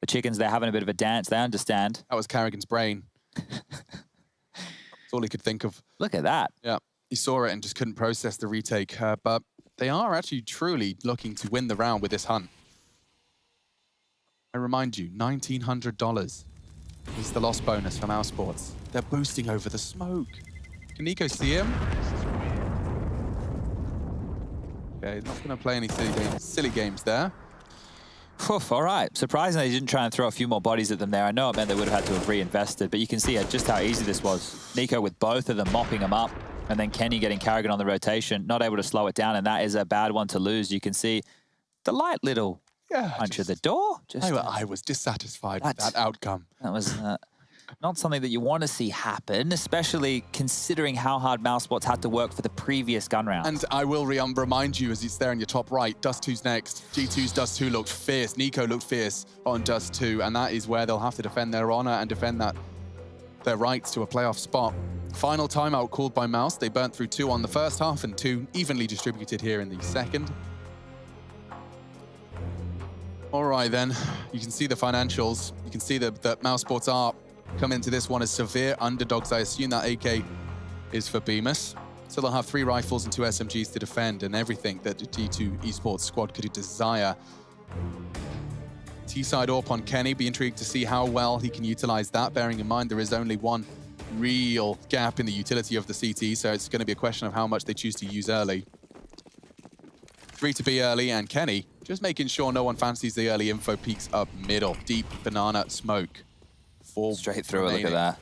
The chickens, they're having a bit of a dance. They understand.
That was karrigan's brain. That's all he could think of.
Look at that.
Yeah, he saw it and just couldn't process the retake. Uh, but they are actually truly looking to win the round with this hunt. I remind you, $1,900 is the loss bonus from our sports. They're boosting over the smoke. Can NiKo see him? Okay, not going to play any silly games, silly games there.
Phew, all right. Surprisingly, they didn't try and throw a few more bodies at them there. I know it meant they would have had to have reinvested, but you can see just how easy this was. NiKo with both of them mopping them up, and then Kenny getting karrigan on the rotation, not able to slow it down, and that is a bad one to lose. You can see the light little
Yeah,
punch
just-
at the door. Just
I, I was dissatisfied with
That-
that outcome.
that was uh, not something that you want to see happen, especially considering how hard Mousesports had to work for the previous gun round.
And I will re um, remind you as it's there in your top right, Dust 2's next. G2's Dust 2 looked fierce. NiKo looked fierce on Dust 2, and that is where they'll have to defend their honor and defend that their rights to a playoff spot. Final timeout called by Mouse. They burnt through two on the first half and two evenly distributed here in the second. All right, then. You can see the financials. You can see that, that Mousesports are come into this one as severe underdogs. I assume that AK is for Bymas. So they'll have three rifles and two SMGs to defend and everything that the T2 esports squad could desire. T-side AWP on Kenny. Be intrigued to see how well he can utilize that, bearing in mind there is only one real gap in the utility of the CT, so it's going to be a question of how much they choose to use early. Three to be early, and Kenny just making sure no one fancies the early info peaks up middle. Deep banana smoke. Four
Straight through it, look at that.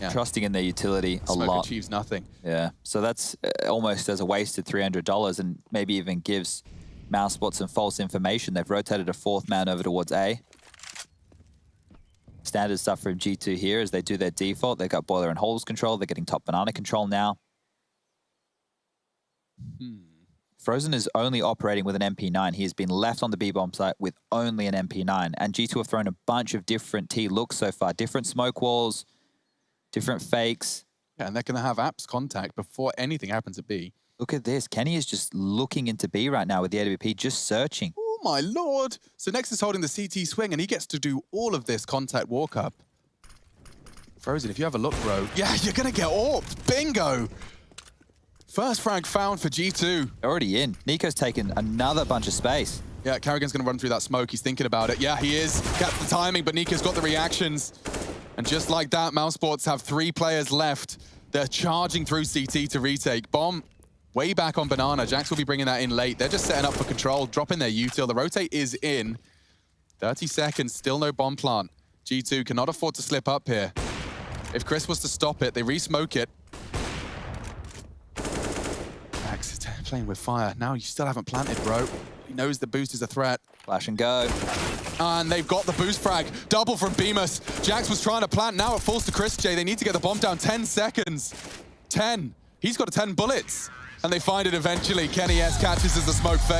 Yeah.
Trusting in their utility a
Smoke
lot.
achieves nothing.
Yeah, so that's uh, almost as a wasted $300 and maybe even gives Mousebot some false information. They've rotated a fourth man over towards A. Standard stuff from G2 here as they do their default. They've got boiler and holes control. They're getting top banana control now. Frozen is only operating with an MP9. He has been left on the B-bomb site with only an MP9. And G2 have thrown a bunch of different T looks so far. Different smoke walls, different fakes.
Yeah, and they're going to have apps contact before anything happens at B.
Look at this. Kenny is just looking into B right now with the AWP, just searching.
Oh my lord! So Nex is holding the CT swing, and he gets to do all of this contact walk up. Frozen, if you have a look, bro. Yeah, (laughs) you're gonna get AWPed. Bingo! First frag found for G2.
Already in. Nico's taken another bunch of space.
Yeah, karrigan's gonna run through that smoke. He's thinking about it. Yeah, he is. Gets the timing, but NiKo's got the reactions. And just like that, Mousesports have three players left. They're charging through CT to retake. Bomb way back on Banana. JaCkz will be bringing that in late. They're just setting up for control, dropping their util. The rotate is in. 30 seconds, still no bomb plant. G2 cannot afford to slip up here. If Chris was to stop it, they re-smoke it. JaCkz is playing with fire. Now you still haven't planted, bro. He knows the boost is a threat.
Flash and go.
And they've got the boost frag. Double from Bymas. JaCkz was trying to plant. Now it falls to chrisJ. They need to get the bomb down. 10 seconds. 10. He's got 10 bullets. And they find it eventually. kennyS catches as the smoke fades.